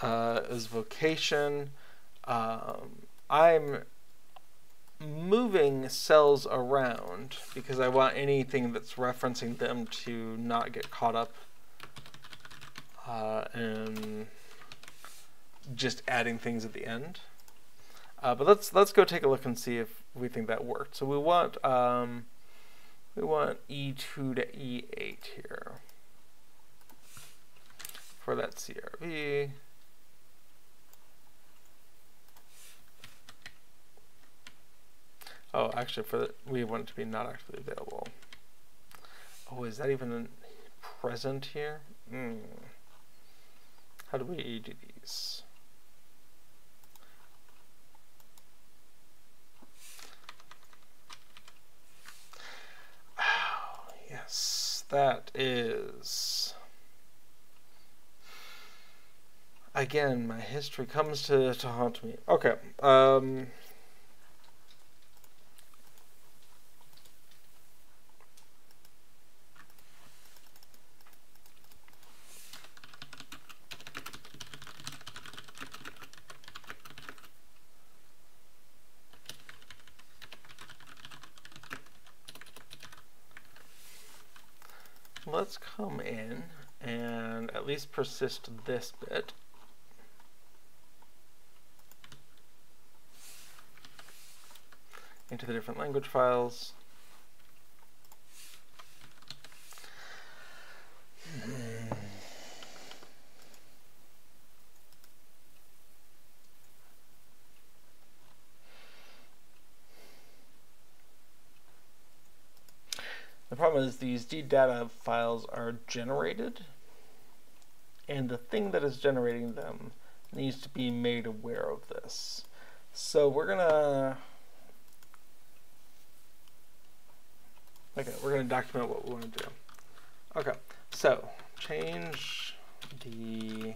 uh, is vocation. Um, I'm moving cells around because I want anything that's referencing them to not get caught up uh, and just adding things at the end. Uh, but let's let's go take a look and see if we think that worked. So we want um, we want E2 to E8 here for that CRV. Oh, actually, for the, we want it to be not actually available. Oh, is that even present here? Mm. How do we do these? Oh, yes, that is again, my history comes to, to haunt me. Okay. Um, let's come in and at least persist this bit. to the different language files. The problem is these ddata files are generated, and the thing that is generating them needs to be made aware of this. So we're gonna Okay, we're going to document what we want to do. Okay, so change the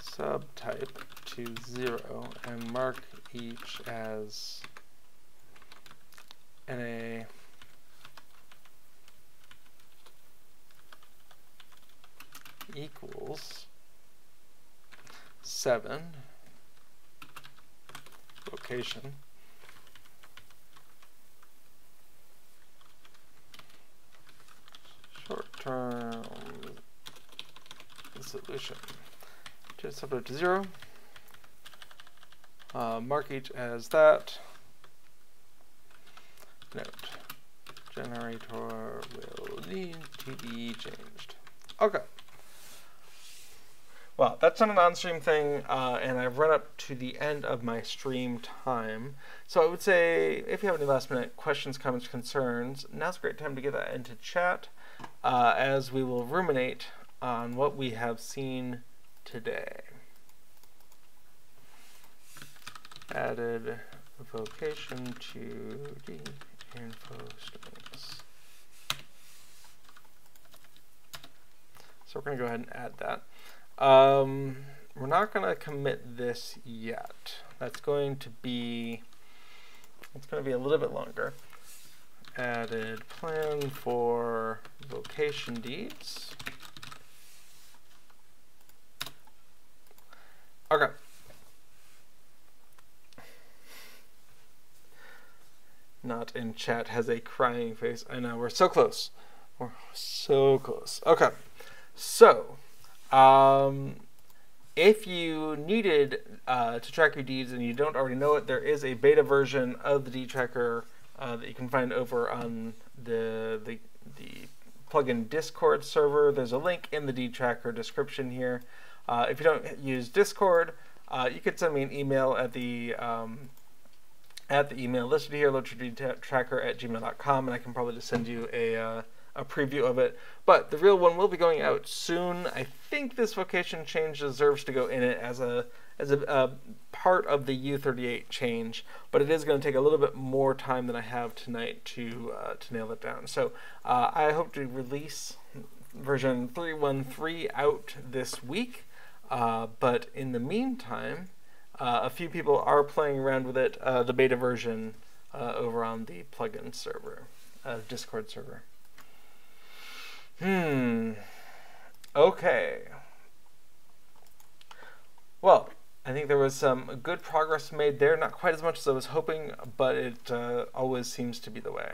subtype to zero and mark each as NA equals seven vocation short-term solution. Just it to zero. Uh, mark each as that. Note. Generator will need to be changed. Okay. Well, that's an on-stream thing, uh, and I've run up to the end of my stream time. So I would say, if you have any last-minute questions, comments, concerns, now's a great time to get that into chat uh, as we will ruminate on what we have seen today. Added vocation to the info strings. So we're going to go ahead and add that. Um, we're not going to commit this yet. That's going to be, it's going to be a little bit longer added plan for vocation deeds. Okay. Not in chat has a crying face. I know, we're so close. We're so close. Okay. So, um, if you needed uh, to track your deeds and you don't already know it, there is a beta version of the deed tracker uh, that you can find over on the, the, the plugin Discord server. There's a link in the deed tracker description here. Uh, if you don't use Discord, uh, you could send me an email at the um, at the email listed here, tracker at gmail.com, and I can probably just send you a, uh, a preview of it. But the real one will be going out soon. I think this vocation change deserves to go in it as a as a, a part of the U38 change, but it is going to take a little bit more time than I have tonight to uh, to nail it down. So uh, I hope to release version 313 out this week, uh, but in the meantime, uh, a few people are playing around with it, uh, the beta version uh, over on the plugin server, Discord server. Hmm. Okay. Well, I think there was some good progress made there. Not quite as much as I was hoping, but it uh, always seems to be the way.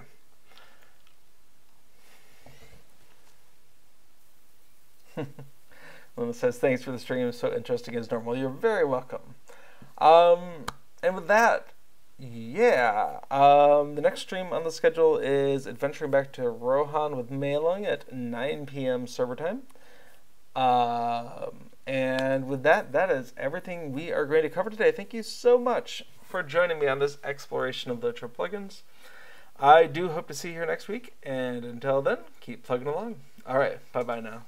Luna says, thanks for the stream. So interesting as normal. You're very welcome. Um, and with that, yeah. Um, the next stream on the schedule is adventuring back to Rohan with Mei at 9 p.m. server time. Um, and with that, that is everything we are going to cover today. Thank you so much for joining me on this exploration of Lotro plugins. I do hope to see you here next week, and until then, keep plugging along. All right, bye bye now.